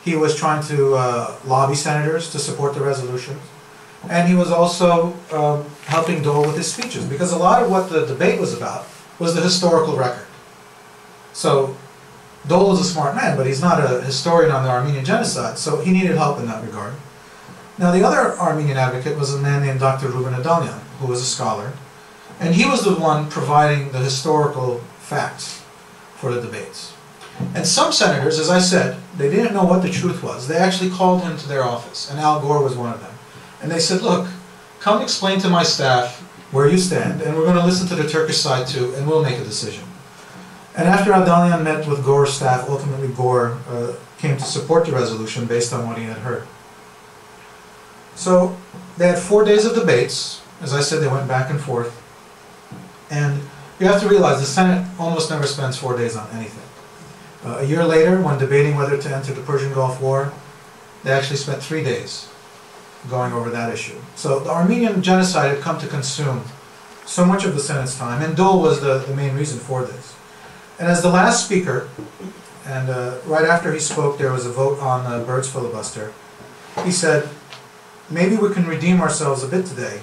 S2: he was trying to uh, lobby senators to support the resolution. And he was also um, helping Dole with his speeches, because a lot of what the debate was about was the historical record. So Dole is a smart man, but he's not a historian on the Armenian genocide, so he needed help in that regard. Now, the other Armenian advocate was a man named Dr. Ruben Adalian, who was a scholar, and he was the one providing the historical facts for the debates. And some senators, as I said, they didn't know what the truth was. They actually called him to their office, and Al Gore was one of them. And they said, Look, come explain to my staff where you stand, and we're going to listen to the Turkish side too, and we'll make a decision. And after Adalian met with Gore's staff, ultimately Gore uh, came to support the resolution based on what he had heard. So they had four days of debates. As I said, they went back and forth. And you have to realize the Senate almost never spends four days on anything. Uh, a year later, when debating whether to enter the Persian Gulf War, they actually spent three days going over that issue. So the Armenian genocide had come to consume so much of the Senate's time, and Dole was the, the main reason for this. And as the last speaker, and uh, right after he spoke, there was a vote on the Byrd's filibuster, he said, Maybe we can redeem ourselves a bit today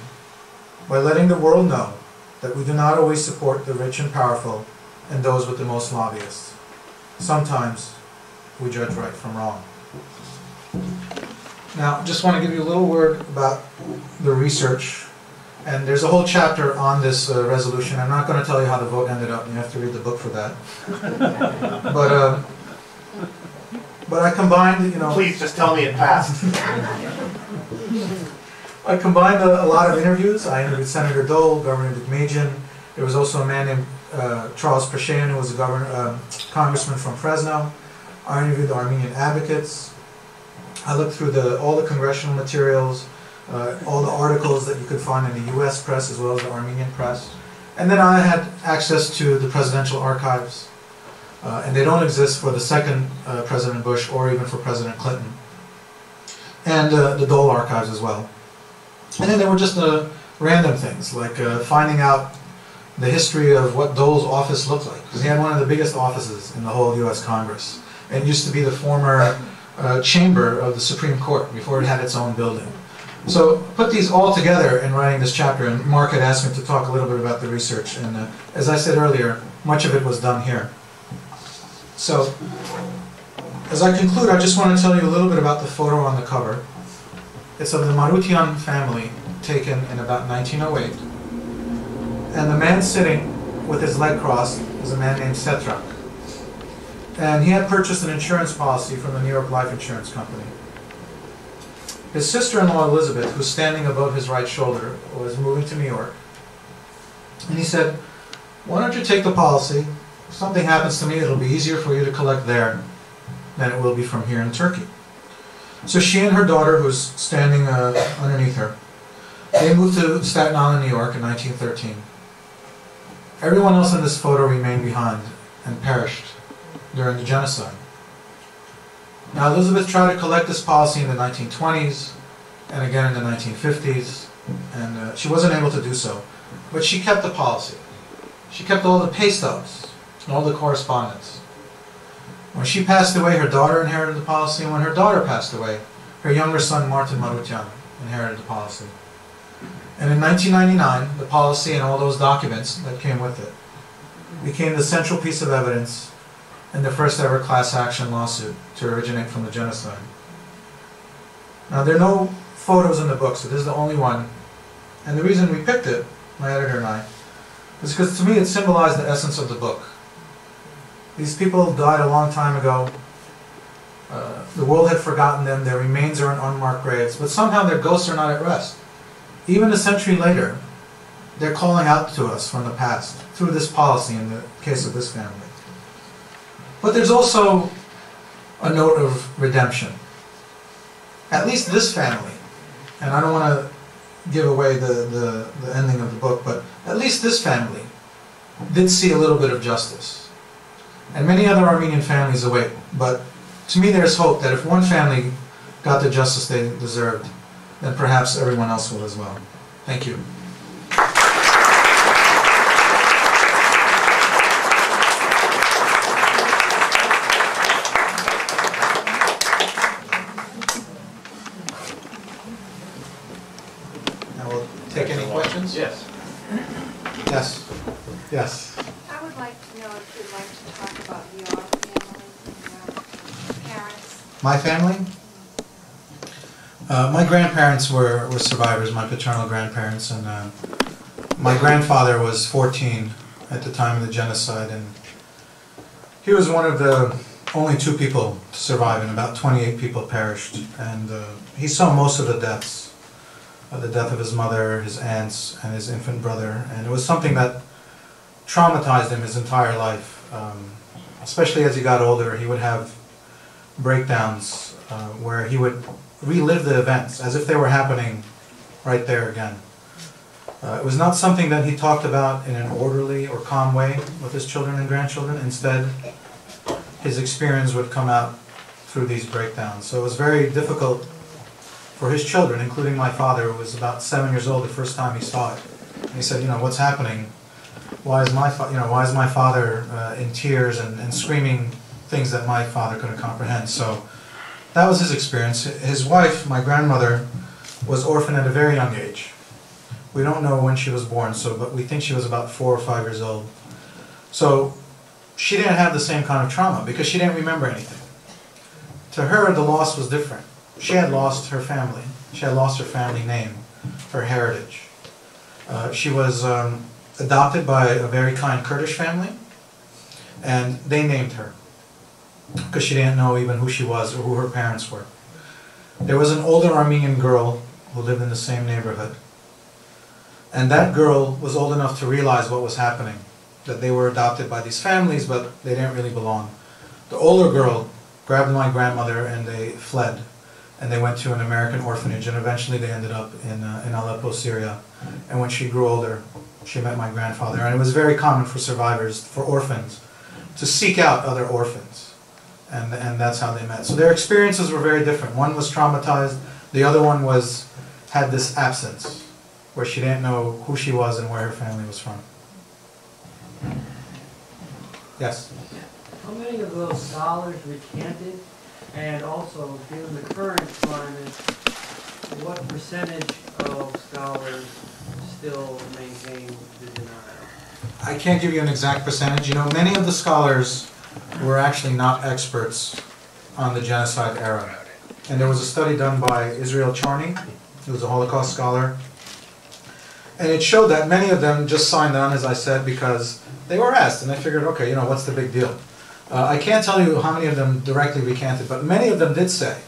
S2: by letting the world know that we do not always support the rich and powerful and those with the most lobbyists. Sometimes we judge right from wrong. Now, just want to give you a little word about the research. And there's a whole chapter on this uh, resolution. I'm not going to tell you how the vote ended up. You have to read the book for that. (laughs) but uh, but I combined, you know.
S1: Please just tell me it passed.
S2: I combined a, a lot of interviews. I interviewed Senator Dole, Governor Deukmejian. There was also a man named uh, Charles Pashayan, who was a governor, uh, congressman from Fresno. I interviewed the Armenian advocates. I looked through the, all the congressional materials, uh, all the articles that you could find in the U.S. press as well as the Armenian press. And then I had access to the presidential archives. Uh, and they don't exist for the second uh, President Bush or even for President Clinton. And uh, the Dole archives as well. And then there were just random things, like finding out the history of what Dole's office looked like. Because he had one of the biggest offices in the whole U.S. Congress. And used to be the former uh, chamber of the Supreme Court before it had its own building. So put these all together in writing this chapter, and Mark had asked me to talk a little bit about the research. And uh, as I said earlier, much of it was done here. So As I conclude, I just want to tell you a little bit about the photo on the cover. It's of the Marootian family taken in about 1908. And the man sitting with his leg crossed is a man named Setrak. And he had purchased an insurance policy from the New York Life Insurance Company. His sister-in-law Elizabeth, who's standing above his right shoulder, was moving to New York. And he said, why don't you take the policy? If something happens to me, it'll be easier for you to collect there than it will be from here in Turkey. So she and her daughter, who's standing uh, underneath her, they moved to Staten Island, New York in 1913. Everyone else in this photo remained behind and perished during the genocide. Now Elizabeth tried to collect this policy in the 1920s and again in the 1950s, and uh, she wasn't able to do so. But she kept the policy. She kept all the pay stubs and all the correspondence. When she passed away, her daughter inherited the policy, and when her daughter passed away, her younger son, Martin Marootian, inherited the policy. And in 1999, the policy and all those documents that came with it became the central piece of evidence in the first ever class action lawsuit to originate from the genocide. Now, there are no photos in the book, so this is the only one. And the reason we picked it, my editor and I, is because to me it symbolized the essence of the book. These people died a long time ago. Uh, the world had forgotten them. Their remains are in unmarked graves, but somehow their ghosts are not at rest. Even a century later, they're calling out to us from the past through this policy in the case of this family. But there's also a note of redemption. At least this family, and I don't want to give away the, the, the ending of the book, but at least this family did see a little bit of justice. And many other Armenian families await. But to me, there's hope that if one family got the justice they deserved, then perhaps everyone else will as well. Thank you. Now we'll take any questions?
S1: Yes.
S2: Yes. Yes.
S3: I would like to know if you'd like to talk about your family, your parents.
S2: My family? Uh, my grandparents were, were survivors, my paternal grandparents, and uh, my grandfather was 14 at the time of the genocide, and he was one of the only two people to survive, and about 28 people perished. And uh, he saw most of the deaths uh, the death of his mother, his aunts, and his infant brother, and it was something that traumatized him his entire life. Um, especially as he got older, he would have breakdowns uh, where he would relive the events as if they were happening right there again. Uh, it was not something that he talked about in an orderly or calm way with his children and grandchildren. Instead, his experience would come out through these breakdowns. So it was very difficult for his children, including my father, who was about seven years old the first time he saw it. And he said, you know, what's happening? Why is my, you know, why is my father uh, in tears and, and screaming things that my father couldn't comprehend? So that was his experience. His wife, my grandmother, was orphaned at a very young age. We don't know when she was born, so but we think she was about four or five years old. So she didn't have the same kind of trauma because she didn't remember anything. To her, the loss was different. She had lost her family. She had lost her family name, her heritage. Uh, she was um, adopted by a very kind Kurdish family, and they named her because she didn't know even who she was or who her parents were. There was an older Armenian girl who lived in the same neighborhood. And that girl was old enough to realize what was happening, that they were adopted by these families, but they didn't really belong. The older girl grabbed my grandmother and they fled. And they went to an American orphanage, and eventually they ended up in, uh, in Aleppo, Syria. And when she grew older, she met my grandfather. And it was very common for survivors, for orphans, to seek out other orphans. And, and that's how they met. So their experiences were very different. One was traumatized, the other one was had this absence, where she didn't know who she was and where her family was from. Yes?
S4: How many of those scholars recanted? And also, given the current climate, what percentage of scholars still maintain the denial?
S2: I can't give you an exact percentage. You know, many of the scholars were actually not experts on the genocide era. And there was a study done by Israel Charny, who was a Holocaust scholar. And it showed that many of them just signed on, as I said, because they were asked, and they figured, okay, you know, what's the big deal? Uh, I can't tell you how many of them directly recanted, but many of them did say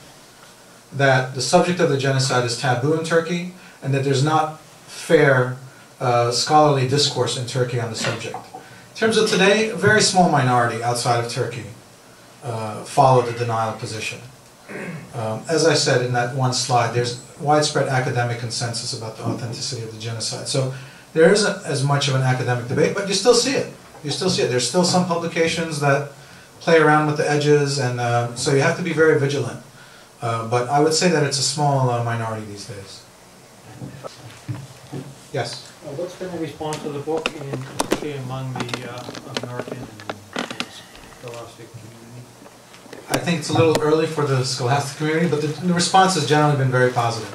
S2: that the subject of the genocide is taboo in Turkey, and that there's not fair uh, scholarly discourse in Turkey on the subject. In terms of today, a very small minority outside of Turkey uh, follow the denial position. Um, as I said in that one slide, there's widespread academic consensus about the authenticity of the genocide. So there isn't as much of an academic debate, but you still see it. You still see it. There's still some publications that play around with the edges, and uh, so you have to be very vigilant. Uh, but I would say that it's a small uh, minority these days. Yes.
S5: Uh, What's been the response to the book, and especially among the uh, American and scholastic community?
S2: I think it's a little early for the scholastic community, but the, the response has generally been very positive,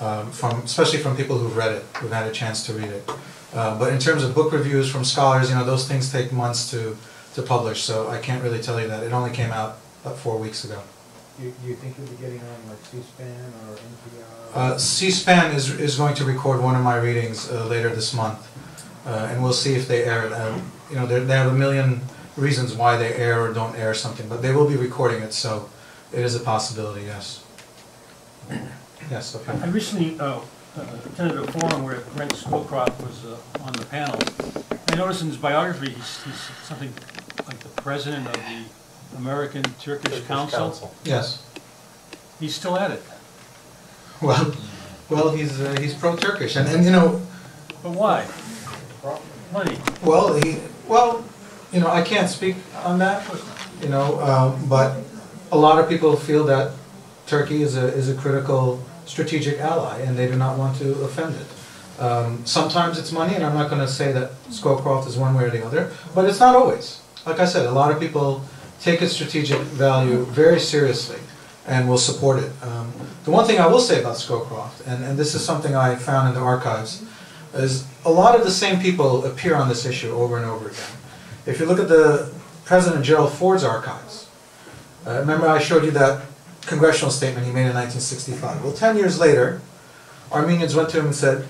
S2: um, from especially from people who've read it, who've had a chance to read it. Uh, but in terms of book reviews from scholars, you know, those things take months to, to publish, so I can't really tell you that. It only came out about four weeks ago.
S5: You, you think you'll be getting on like C-SPAN or NPR?
S2: Uh, C-SPAN is, is going to record one of my readings uh, later this month, uh, and we'll see if they air it. Uh, you know, they're- have a million reasons why they air or don't air something, but they will be recording it, so it is a possibility, yes. Yes, okay.
S6: I recently uh, uh, attended a forum where Brent Scowcroft was uh, on the panel. I noticed in his biography, he's he's something like the president of the American Turkish Council.
S2: Yes.
S6: He's still at it.
S2: Well, well, he's, uh, he's pro-Turkish, and, and, you know,
S6: But why? Money.
S2: well, he, well, you know, I can't speak on that, you know, um, but a lot of people feel that Turkey is a, is a critical strategic ally, and they do not want to offend it. Um, sometimes it's money, and I'm not gonna say that Scowcroft is one way or the other, but it's not always. Like I said, a lot of people take its strategic value very seriously and will support it. Um, the one thing I will say about Scowcroft, and, and this is something I found in the archives, is a lot of the same people appear on this issue over and over again. If you look at the President Gerald Ford's archives, uh, remember I showed you that congressional statement he made in 1965. Well, 10 years later, Armenians went to him and said,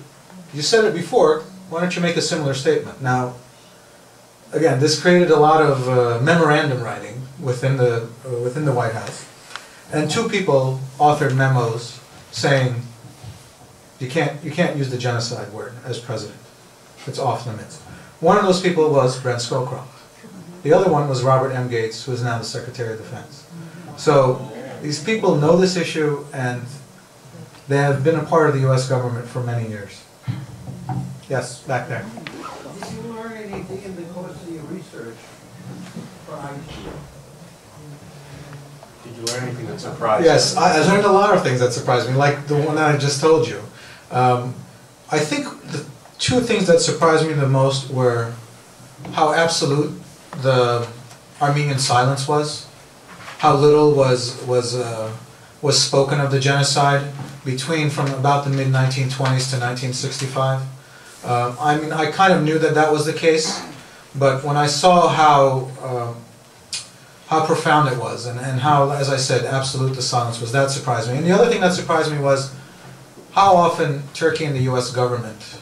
S2: you said it before, why don't you make a similar statement? Now, again, this created a lot of uh, memorandum writing within the, uh, within the White House. And two people authored memos saying, you can't, you can't use the genocide word as president. It's off limits. One of those people was Brent Scowcroft. The other one was Robert M. Gates, who is now the Secretary of Defense. So these people know this issue and they have been a part of the US government for many years. Yes, back there.
S4: Did you learn anything in the course of your research for IQ?
S1: Did you learn anything that surprised
S2: Yes, I, I learned a lot of things that surprised me, like the one that I just told you. Um, I think the two things that surprised me the most were how absolute the Armenian silence was, how little was was uh, was spoken of the genocide between from about the mid 1920s to 1965. Um, I mean, I kind of knew that that was the case, but when I saw how um, how profound it was and, and how, as I said, absolute the silence was. That surprised me. And the other thing that surprised me was how often Turkey and the US government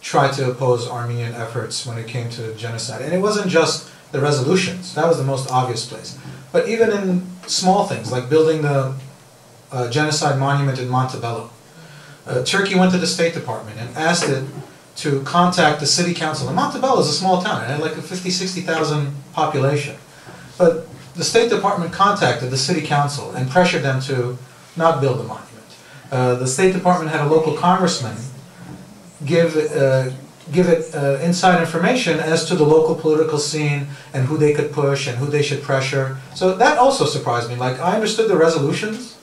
S2: tried to oppose Armenian efforts when it came to genocide. And it wasn't just the resolutions, that was the most obvious place. But even in small things, like building the uh, genocide monument in Montebello, uh, Turkey went to the State Department and asked it to contact the city council. And Montebello is a small town, it had like a 50, 60,000 population. But the State Department contacted the City Council and pressured them to not build the monument. Uh, the State Department had a local congressman give, uh, give it uh, inside information as to the local political scene and who they could push and who they should pressure. So that also surprised me. Like, I understood the resolutions,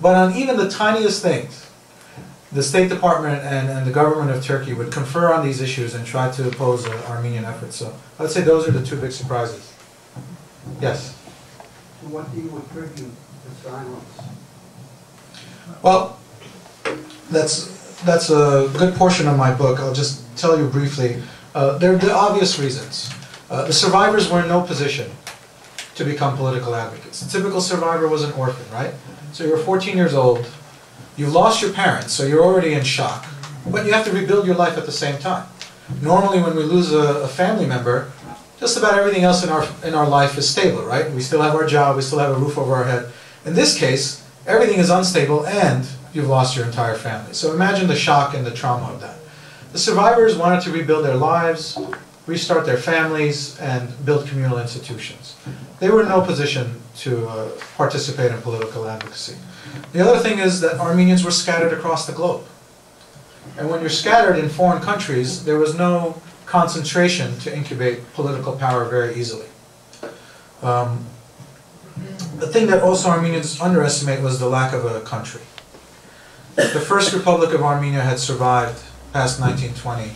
S2: but on even the tiniest things, the State Department and, and the government of Turkey would confer on these issues and try to oppose uh, Armenian efforts. So I'd say those are the two big surprises. Yes.
S4: To what do you attribute the silence?
S2: Well, that's, that's a good portion of my book. I'll just tell you briefly. Uh, there are the obvious reasons. Uh, the survivors were in no position to become political advocates. The typical survivor was an orphan, right? So you're 14 years old, you lost your parents, so you're already in shock, but you have to rebuild your life at the same time. Normally, when we lose a, a family member, just about everything else in our in our life is stable, right? We still have our job, we still have a roof over our head. In this case, everything is unstable and you've lost your entire family. So imagine the shock and the trauma of that. The survivors wanted to rebuild their lives, restart their families, and build communal institutions. They were in no position to uh, participate in political advocacy. The other thing is that Armenians were scattered across the globe. And when you're scattered in foreign countries, there was no concentration to incubate political power very easily. Um, the thing that also Armenians underestimate was the lack of a country. The First Republic of Armenia had survived past 1920,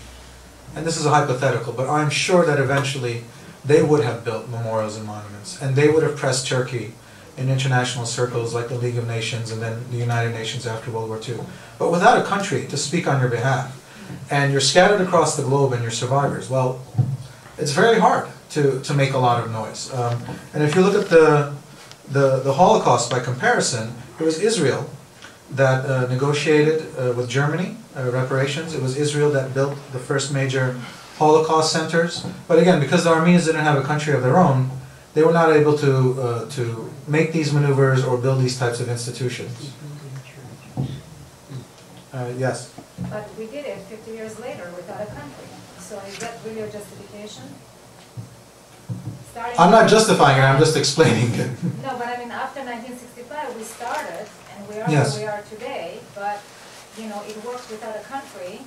S2: and this is a hypothetical, but I'm sure that eventually they would have built memorials and monuments, and they would have pressed Turkey in international circles like the League of Nations and then the United Nations after World War II. But without a country to speak on your behalf, and you're scattered across the globe and you're survivors, well, it's very hard to, to make a lot of noise. Um, and if you look at the, the, the Holocaust by comparison, it was Israel that uh, negotiated uh, with Germany uh, reparations. It was Israel that built the first major Holocaust centers. But again, because the Armenians didn't have a country of their own, they were not able to, uh, to make these maneuvers or build these types of institutions. Uh, yes?
S7: But we did it 50 years later without a country. So is that really a justification? Starting
S2: I'm not justifying it, I'm just explaining it.
S7: No, but I mean, after 1965, we started, and we are
S2: Yes.
S7: where we are today, but, you know, it works without a country.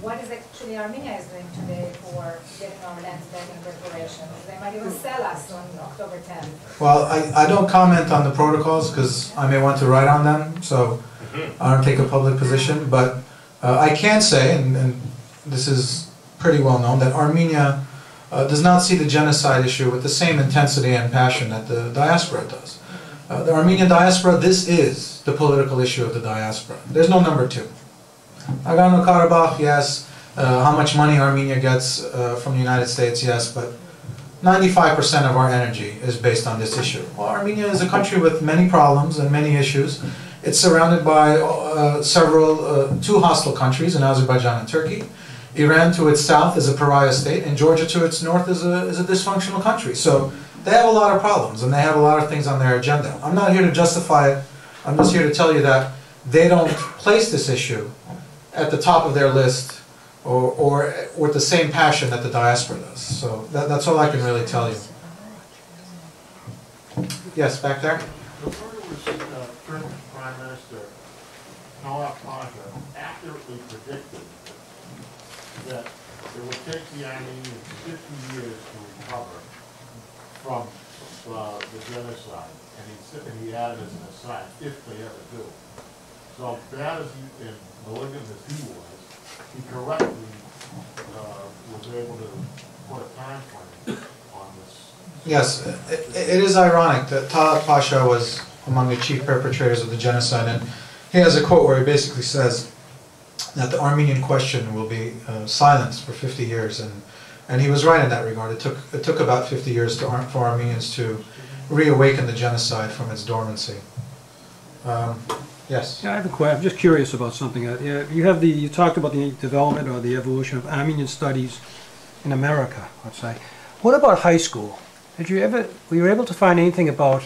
S7: What is actually Armenia is doing today for getting our lands back in reparations? They might even sell us on October 10th.
S2: Well, I, I don't comment on the protocols because I may want to write on them, so I don't take a public position. But uh, I can say, and, and this is pretty well known, that Armenia uh, does not see the genocide issue with the same intensity and passion that the diaspora does. Uh, the Armenian diaspora, this is the political issue of the diaspora. There's no number two. Nagorno-Karabakh, yes. Uh, how much money Armenia gets uh, from the United States, yes. But 95% of our energy is based on this issue. Well, Armenia is a country with many problems and many issues. It's surrounded by uh, several, uh, two hostile countries in Azerbaijan and Turkey. Iran to its south is a pariah state, and Georgia to its north is a, is a dysfunctional country. So they have a lot of problems, and they have a lot of things on their agenda. I'm not here to justify it. I'm just here to tell you that they don't place this issue at the top of their list or, or with the same passion that the diaspora does. So that, that's all I can really tell you. Yes, back there?
S8: The word was, uh, Turkish Prime Minister Pasha accurately predicted that it would take the Armenians fifty years to recover from, uh, the genocide. And he and he added as an aside, if they ever do. So bad as he, and malignant as he was, he correctly, uh, was able to put a time frame on this
S2: Yes, it, it is ironic that Talat Pasha was among the chief perpetrators of the genocide, and he has a quote where he basically says that the Armenian question will be uh, silenced for 50 years, and, and he was right in that regard. It took, it took about 50 years to, for Armenians to reawaken the genocide from its dormancy. Um, yes?
S9: Yeah, I have a question. I'm just curious about something. Uh, You have the, you talked about the development or the evolution of Armenian studies in America, let's say. What about high school? Did you ever, were you able to find anything about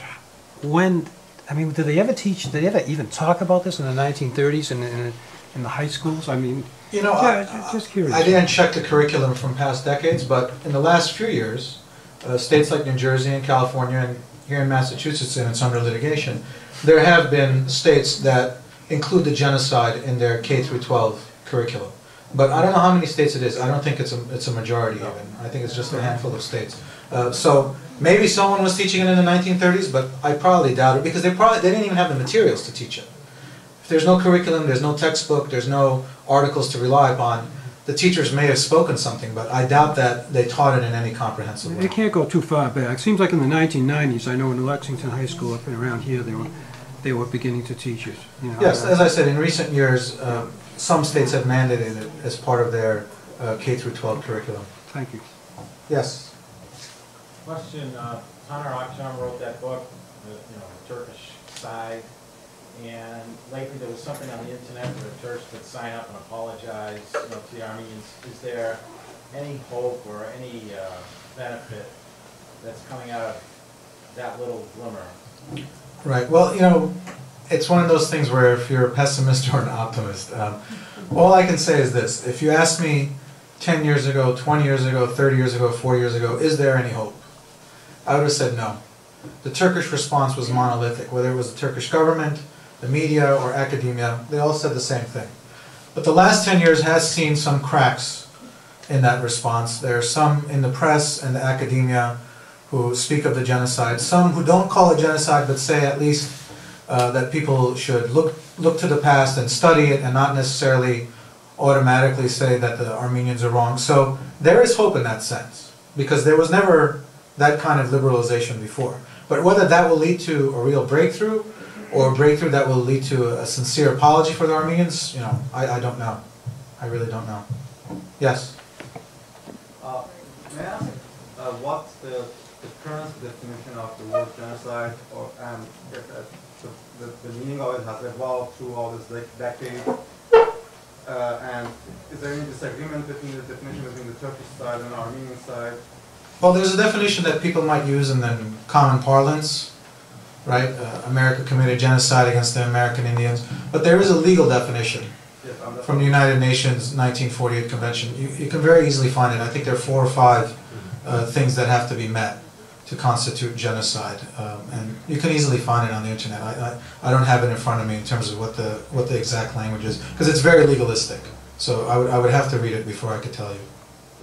S9: when, I mean, did they ever teach, did they ever even talk about this in the 1930s in, in, in the high schools? I mean,
S2: You know,
S9: Yeah,
S2: I,
S9: just curious.
S2: I didn't check the curriculum from past decades, but in the last few years, uh, states like New Jersey and California, and here in Massachusetts, and it's under litigation, there have been states that include the genocide in their K through 12 curriculum. But I don't know how many states it is. I don't think it's a, it's a majority even. I think it's just a handful of states. Uh, so maybe someone was teaching it in the 1930s, but I probably doubt it because they probably they didn't even have the materials to teach it. If there's no curriculum, there's no textbook, there's no articles to rely upon, the teachers may have spoken something, but I doubt that they taught it in any comprehensive way.
S9: it can't go too far back. Seems like in the 1990s, I know in Lexington High School up and around here, they were, they were beginning to teach it. you know.
S2: Yes, as I said, in recent years, uh, some states have mandated it as part of their uh, K through 12 curriculum.
S9: Thank you.
S2: Yes.
S5: Question, uh, Taner Akçam wrote that book, the, you know, the Turkish side. And lately there was something on the internet where the Turks could sign up and apologize, you know, to the Armenians. Is there any hope or any, uh, benefit that's coming out of that little glimmer?
S2: Right, well, you know, it's one of those things where if you're a pessimist or an optimist, um, all I can say is this, if you ask me ten years ago, twenty years ago, thirty years ago, four years ago, is there any hope? I would have said no. The Turkish response was monolithic, whether it was the Turkish government, the media, or academia, they all said the same thing. But the last ten years has seen some cracks in that response. There are some in the press and the academia who speak of the genocide, some who don't call it genocide but say at least uh, that people should look, look to the past and study it and not necessarily automatically say that the Armenians are wrong. So there is hope in that sense, because there was never that kind of liberalization before. But whether that will lead to a real breakthrough, or a breakthrough that will lead to a sincere apology for the Armenians, you know, I, I don't know. I really don't know. Yes?
S10: Uh, May I ask, uh, what's the, the current definition of the word genocide, or, and if uh, the, the, the meaning of it has evolved through all this dec- decade? Uh, and is there any disagreement between the definition between the Turkish side and the Armenian side?
S2: Well, there's a definition that people might use in the common parlance, right? Uh, America committed genocide against the American Indians, but there is a legal definition
S10: Yes, I'm the-
S2: from the United Nations 1948 Convention. You, you can very easily find it. I think there are four or five uh, things that have to be met to constitute genocide, um, and you can easily find it on the internet. I, I, I don't have it in front of me in terms of what the what the exact language is because it's very legalistic. So I would I would have to read it before I could tell you.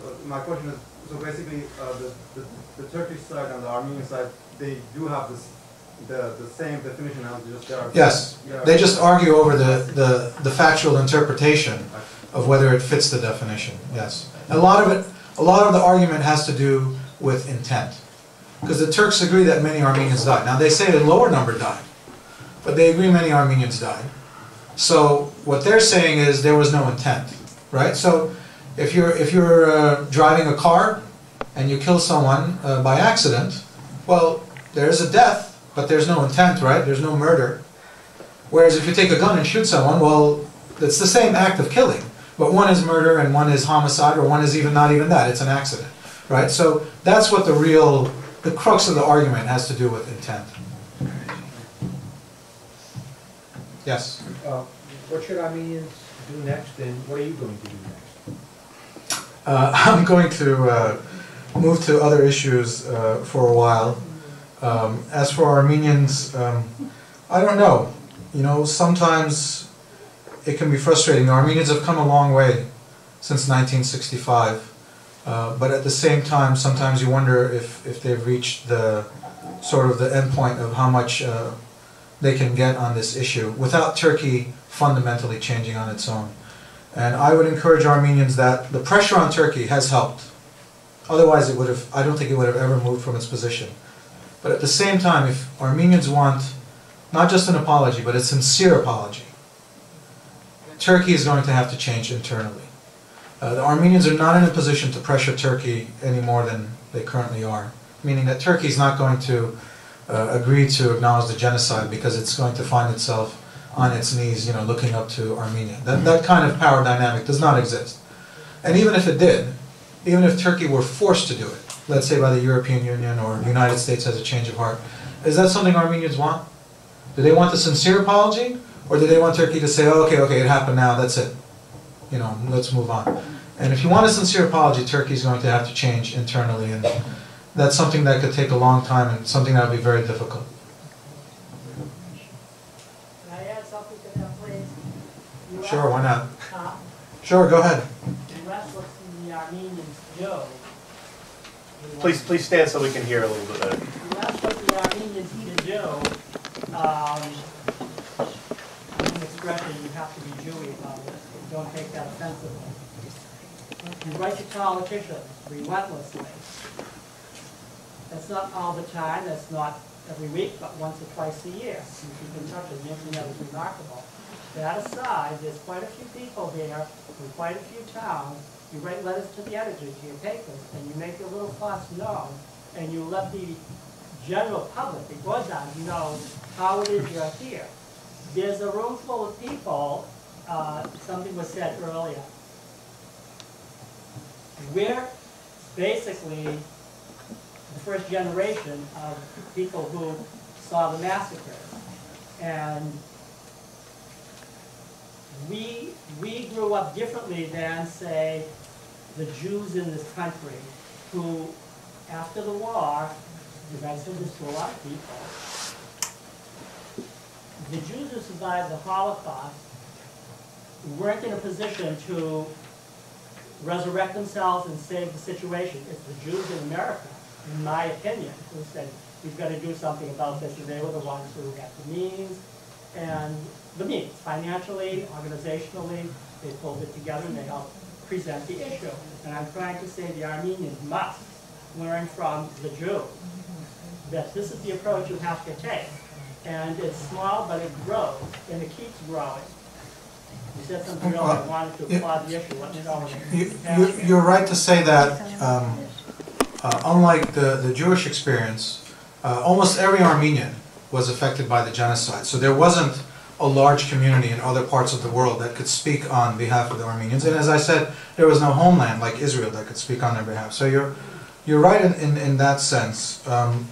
S10: uh, My question is, so basically, uh, the, the, the Turkish side and the Armenian side, they do have this, the, the same definition as just they are.
S2: Yes,
S10: Yeah.
S2: they just argue over the, the, the factual interpretation of whether it fits the definition, yes. A lot of it, a lot of the argument has to do with intent. Because the Turks agree that many Armenians died. Now, they say a lower number died, but they agree many Armenians died. So what they're saying is there was no intent, right? So if you're, if you're uh, driving a car and you kill someone uh, by accident, well, there is a death, but there's no intent, right? There's no murder. Whereas if you take a gun and shoot someone, well, it's the same act of killing, but one is murder and one is homicide, or one is even not even that, it's an accident, right? So that's what the real, the crux of the argument has to do with intent. Yes?
S5: Uh, What should Armenians do next, and what are you going to do next?
S2: Uh, (laughs) I'm going to uh, move to other issues uh, for a while. Um, As for Armenians, um, I don't know. You know, sometimes it can be frustrating. Armenians have come a long way since 1965. Uh, But at the same time, sometimes you wonder if, if they've reached the, sort of the endpoint of how much uh, they can get on this issue without Turkey fundamentally changing on its own. And I would encourage Armenians that the pressure on Turkey has helped. Otherwise, it would have, I don't think it would have ever moved from its position. But at the same time, if Armenians want not just an apology, but a sincere apology, Turkey is going to have to change internally. Uh, the Armenians are not in a position to pressure Turkey any more than they currently are, meaning that Turkey is not going to uh, agree to acknowledge the genocide because it's going to find itself on its knees, you know, looking up to Armenia. That, mm-hmm. that kind of power dynamic does not exist. And even if it did, even if Turkey were forced to do it, let's say by the European Union or the United States has a change of heart, is that something Armenians want? Do they want the sincere apology? Or do they want Turkey to say, oh, okay, okay, it happened now, that's it. You know, let's move on. And if you want a sincere apology, Turkey's going to have to change internally, and that's something that could take a long time and something that would be very difficult.
S11: Can I add something to that, please? You
S2: Sure, why not?
S11: Uh,
S2: Sure, go ahead.
S11: And that's the Armenians do.
S1: Please, please stand so we can hear a little bit better.
S11: And that's what the Armenians do. Um, an expression, you have to be Jewy about it, don't take that offensively. You write to politicians relentlessly. That's not all the time, that's not every week, but once or twice a year. You keep in touch, and the internet is remarkable. That aside, there's quite a few people here, from quite a few towns, you write letters to the editor, to your papers, and you make your little thoughts known, and you let the general public, before that, know how it is you're here. There's a room full of people, uh, something was said earlier. We're basically the first generation of people who saw the massacre. And we, we grew up differently than, say, the Jews in this country, who, after the war, you guys said this to a lot of people, the Jews who survived the Holocaust weren't in a position to resurrect themselves and save the situation. It's the Jews in America, in my opinion, who said, we've got to do something about this, and they were the ones who had the means, and the means, financially, organizationally, they pulled it together and they helped present the issue. And I'm trying to say the Armenians must learn from the Jews that this is the approach you have to take. And it's small, but it grows, and it keeps growing. You said something else, I wanted to applaud the issue, let me know
S2: You,
S11: you.
S2: you're right to say that, um, uh, unlike the, the Jewish experience, uh, almost every Armenian was affected by the genocide. So there wasn't a large community in other parts of the world that could speak on behalf of the Armenians. And as I said, there was no homeland like Israel that could speak on their behalf. So you're, you're right in, in, in that sense. Um,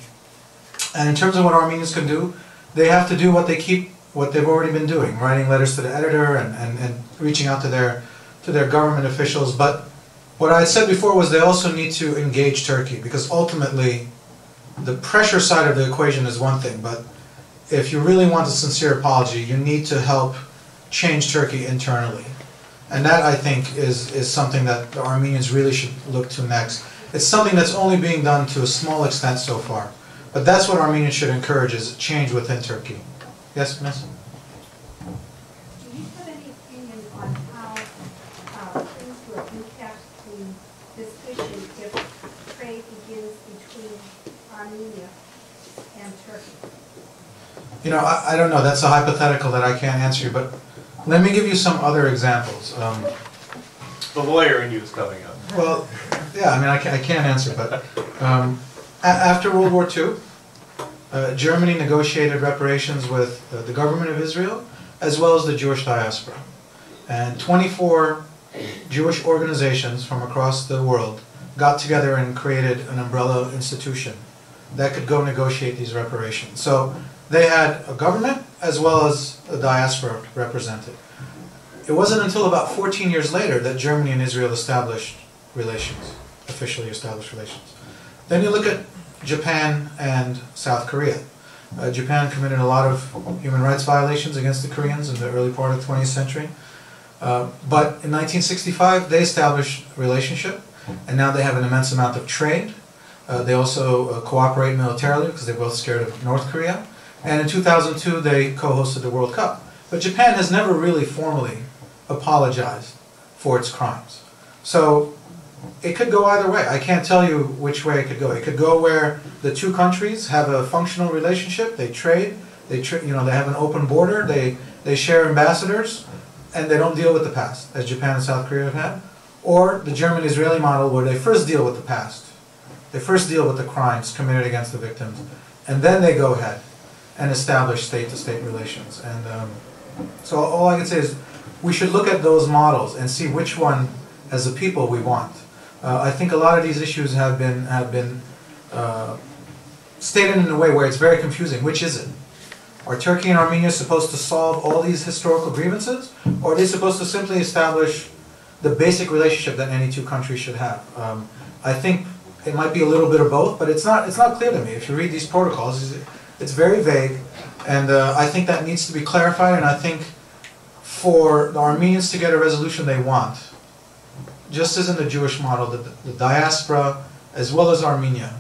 S2: and in terms of what Armenians can do, they have to do what they keep, what they've already been doing, writing letters to the editor and, and, and reaching out to their, to their government officials. But what I said before was they also need to engage Turkey because ultimately the pressure side of the equation is one thing, but if you really want a sincere apology, you need to help change Turkey internally. And that, I think, is, is something that the Armenians really should look to next. It's something that's only being done to a small extent so far. But that's what Armenians should encourage, is change within Turkey. Yes, Miss?
S3: Do you have any opinion on how uh, things will impact the discussion if trade begins between Armenia and Turkey?
S2: You know, I, I don't know, that's a hypothetical that I can't answer you, but let me give you some other examples. Um,
S1: The lawyer in you is coming up.
S2: Well, yeah, I mean, I can't, I can't answer, but um, a- after World War II, uh, Germany negotiated reparations with uh, the government of Israel as well as the Jewish diaspora. And 24 Jewish organizations from across the world got together and created an umbrella institution that could go negotiate these reparations. So they had a government as well as a diaspora represented. It wasn't until about 14 years later that Germany and Israel established relations, officially established relations. Then you look at Japan and South Korea. Uh, Japan committed a lot of human rights violations against the Koreans in the early part of the 20th century. Uh, but in 1965, they established a relationship, and now they have an immense amount of trade. Uh, they also uh, cooperate militarily because they're both scared of North Korea. And in 2002, they co-hosted the World Cup. But Japan has never really formally apologized for its crimes. So it could go either way. I can't tell you which way it could go. It could go where the two countries have a functional relationship. They trade. They tra- you know they have an open border. They they share ambassadors, and they don't deal with the past as Japan and South Korea have had. Or the German-Israeli model where they first deal with the past. They first deal with the crimes committed against the victims, and then they go ahead and establish state-to-state relations. And um, so all I can say is we should look at those models and see which one, as a people, we want. Uh, I think a lot of these issues have been have been uh, stated in a way where it's very confusing. Which is it? Are Turkey and Armenia supposed to solve all these historical grievances, or are they supposed to simply establish the basic relationship that any two countries should have? Um, I think it might be a little bit of both, but it's not it's not clear to me. If you read these protocols, it's, very vague, and uh, I think that needs to be clarified. And I think for the Armenians to get a resolution they want, just as in the Jewish model, the, the diaspora as well as Armenia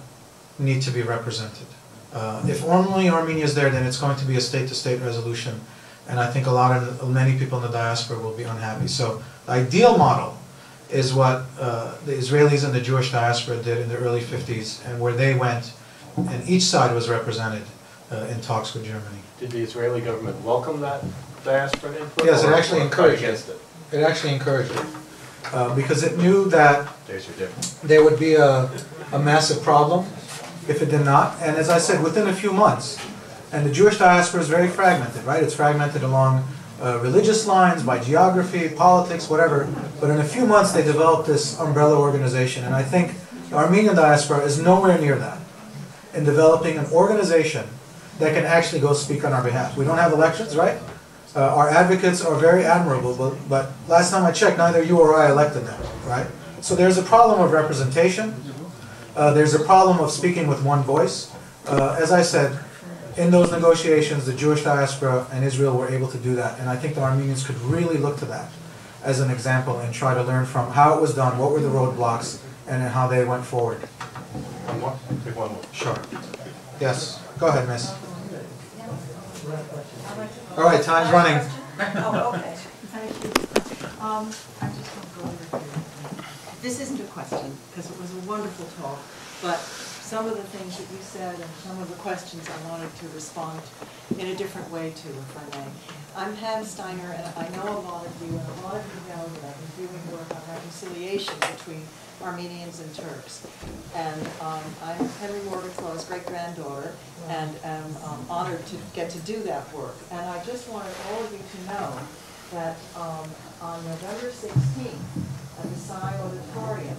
S2: need to be represented. Uh, if only Armenia is there, then it's going to be a state-to-state resolution, and I think a lot of many people in the diaspora will be unhappy. So the ideal model is what uh, the Israelis and the Jewish diaspora did in the early 50s, and where they went, and each side was represented uh, in talks with Germany.
S12: Did the Israeli government welcome that diaspora input?
S2: Yes, it actually encouraged it.
S12: against it.
S2: It actually encouraged it, uh, because it knew that
S12: Days are different.
S2: there would be a, a massive problem if it did not. And as I said, within a few months, and the Jewish diaspora is very fragmented, right? It's fragmented along uh, religious lines, by geography, politics, whatever. But in a few months, they developed this umbrella organization. And I think the Armenian diaspora is nowhere near that in developing an organization that can actually go speak on our behalf. We don't have elections, right? Uh, our advocates are very admirable, but, but last time I checked, neither you or I elected them, right? So there's a problem of representation. Uh, there's a problem of speaking with one voice. Uh, as I said, in those negotiations, the Jewish diaspora and Israel were able to do that, and I think the Armenians could really look to that as an example and try to learn from how it was done, what were the roadblocks, and then how they went forward.
S12: One more, take one more.
S2: Sure. Yes, go ahead, miss. All right, time's running.
S13: Oh, okay, (laughs) thank you. Um, I just want to go over here. This isn't a question, because it was a wonderful talk, but some of the things that you said and some of the questions I wanted to respond in a different way to, if I may. I'm Pam Steiner, and I know a lot of you, and a lot of you know that I've been doing work on reconciliation between Armenians and Turks. And um, I'm Henry Morgenthau's great-granddaughter, and am um, honored to get to do that work. And I just wanted all of you to know that um, on November 16th, at the Tsai Auditorium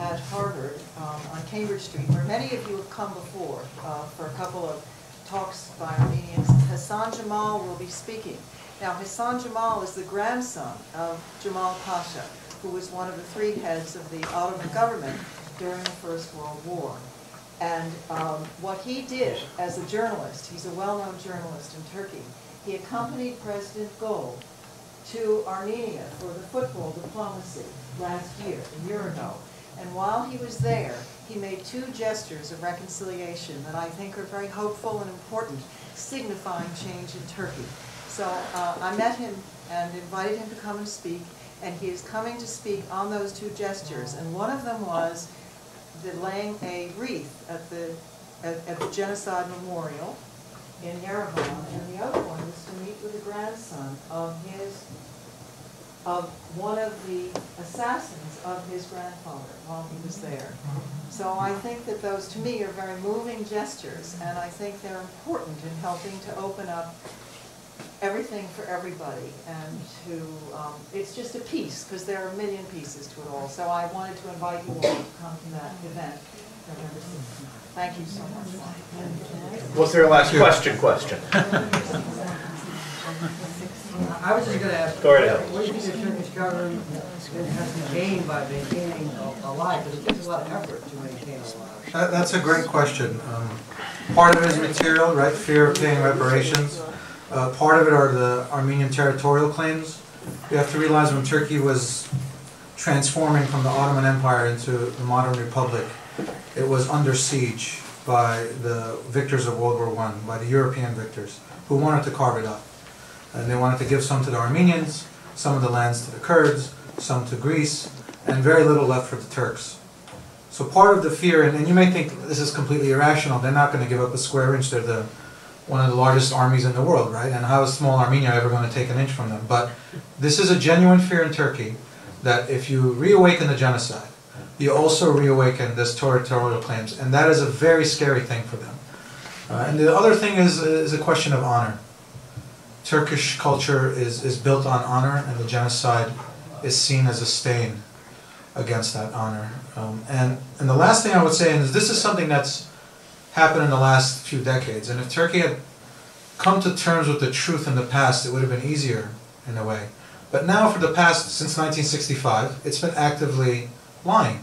S13: at Harvard um, on Cambridge Street, where many of you have come before uh, for a couple of talks by Armenians, Hasan Cemal will be speaking. Now, Hasan Cemal is the grandson of Jamal Pasha, who was one of the three heads of the Ottoman government during the First World War. And um, what he did as a journalist, he's a well-known journalist in Turkey, he accompanied President Gül to Armenia for the football diplomacy last year, a year ago. And while he was there, he made two gestures of reconciliation that I think are very hopeful and important, signifying change in Turkey. So uh, I met him and invited him to come and speak, and he is coming to speak on those two gestures. And one of them was the laying a wreath at the, at, at the Genocide Memorial in Yerevan, and the other one was to meet with the grandson of his, of one of the assassins of his grandfather while he was there. So I think that those, to me, are very moving gestures, and I think they're important in helping to open up everything for everybody, and to, um, it's just a piece, because there are a million pieces to it all. So I wanted to invite you all to come to that event. November 16th. Thank you so much.
S12: Was there a last question, question?
S4: I was just gonna ask,
S12: Go right
S4: what do you think the Turkish government has to gain by maintaining a- a lie? Because it takes a lot of effort to maintain a lie.
S2: That, that's a great question. Um, part of it is material, right? Fear of paying reparations. Uh, part of it are the Armenian territorial claims. You have to realize when Turkey was transforming from the Ottoman Empire into the modern republic, it was under siege by the victors of World War One, by the European victors, who wanted to carve it up. And they wanted to give some to the Armenians, some of the lands to the Kurds, some to Greece, and very little left for the Turks. So part of the fear, and, and you may think this is completely irrational, they're not going to give up a square inch, they're the, one of the largest armies in the world, right? And how is small Armenia ever going to take an inch from them? But this is a genuine fear in Turkey that if you reawaken the genocide, you also reawaken this territorial claims, and that is a very scary thing for them. Uh, and the other thing is, is a question of honor. Turkish culture is, is built on honor, and the genocide is seen as a stain against that honor. Um, and, and the last thing I would say is this is something that's happened in the last few decades. And if Turkey had come to terms with the truth in the past, it would have been easier in a way. But now, for the past, since 1965, it's been actively lying.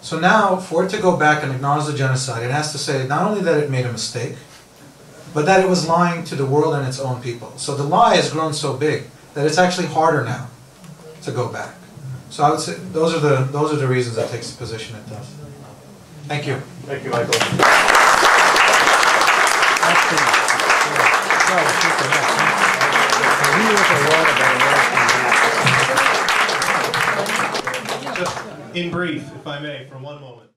S2: So now, for it to go back and acknowledge the genocide, it has to say not only that it made a mistake, but that it was lying to the world and its own people. So the lie has grown so big that it's actually harder now to go back. So I would say those are the those are the reasons it takes the position it does. Thank you.
S12: Thank you, Michael.
S1: Just in brief, if I may, for one moment.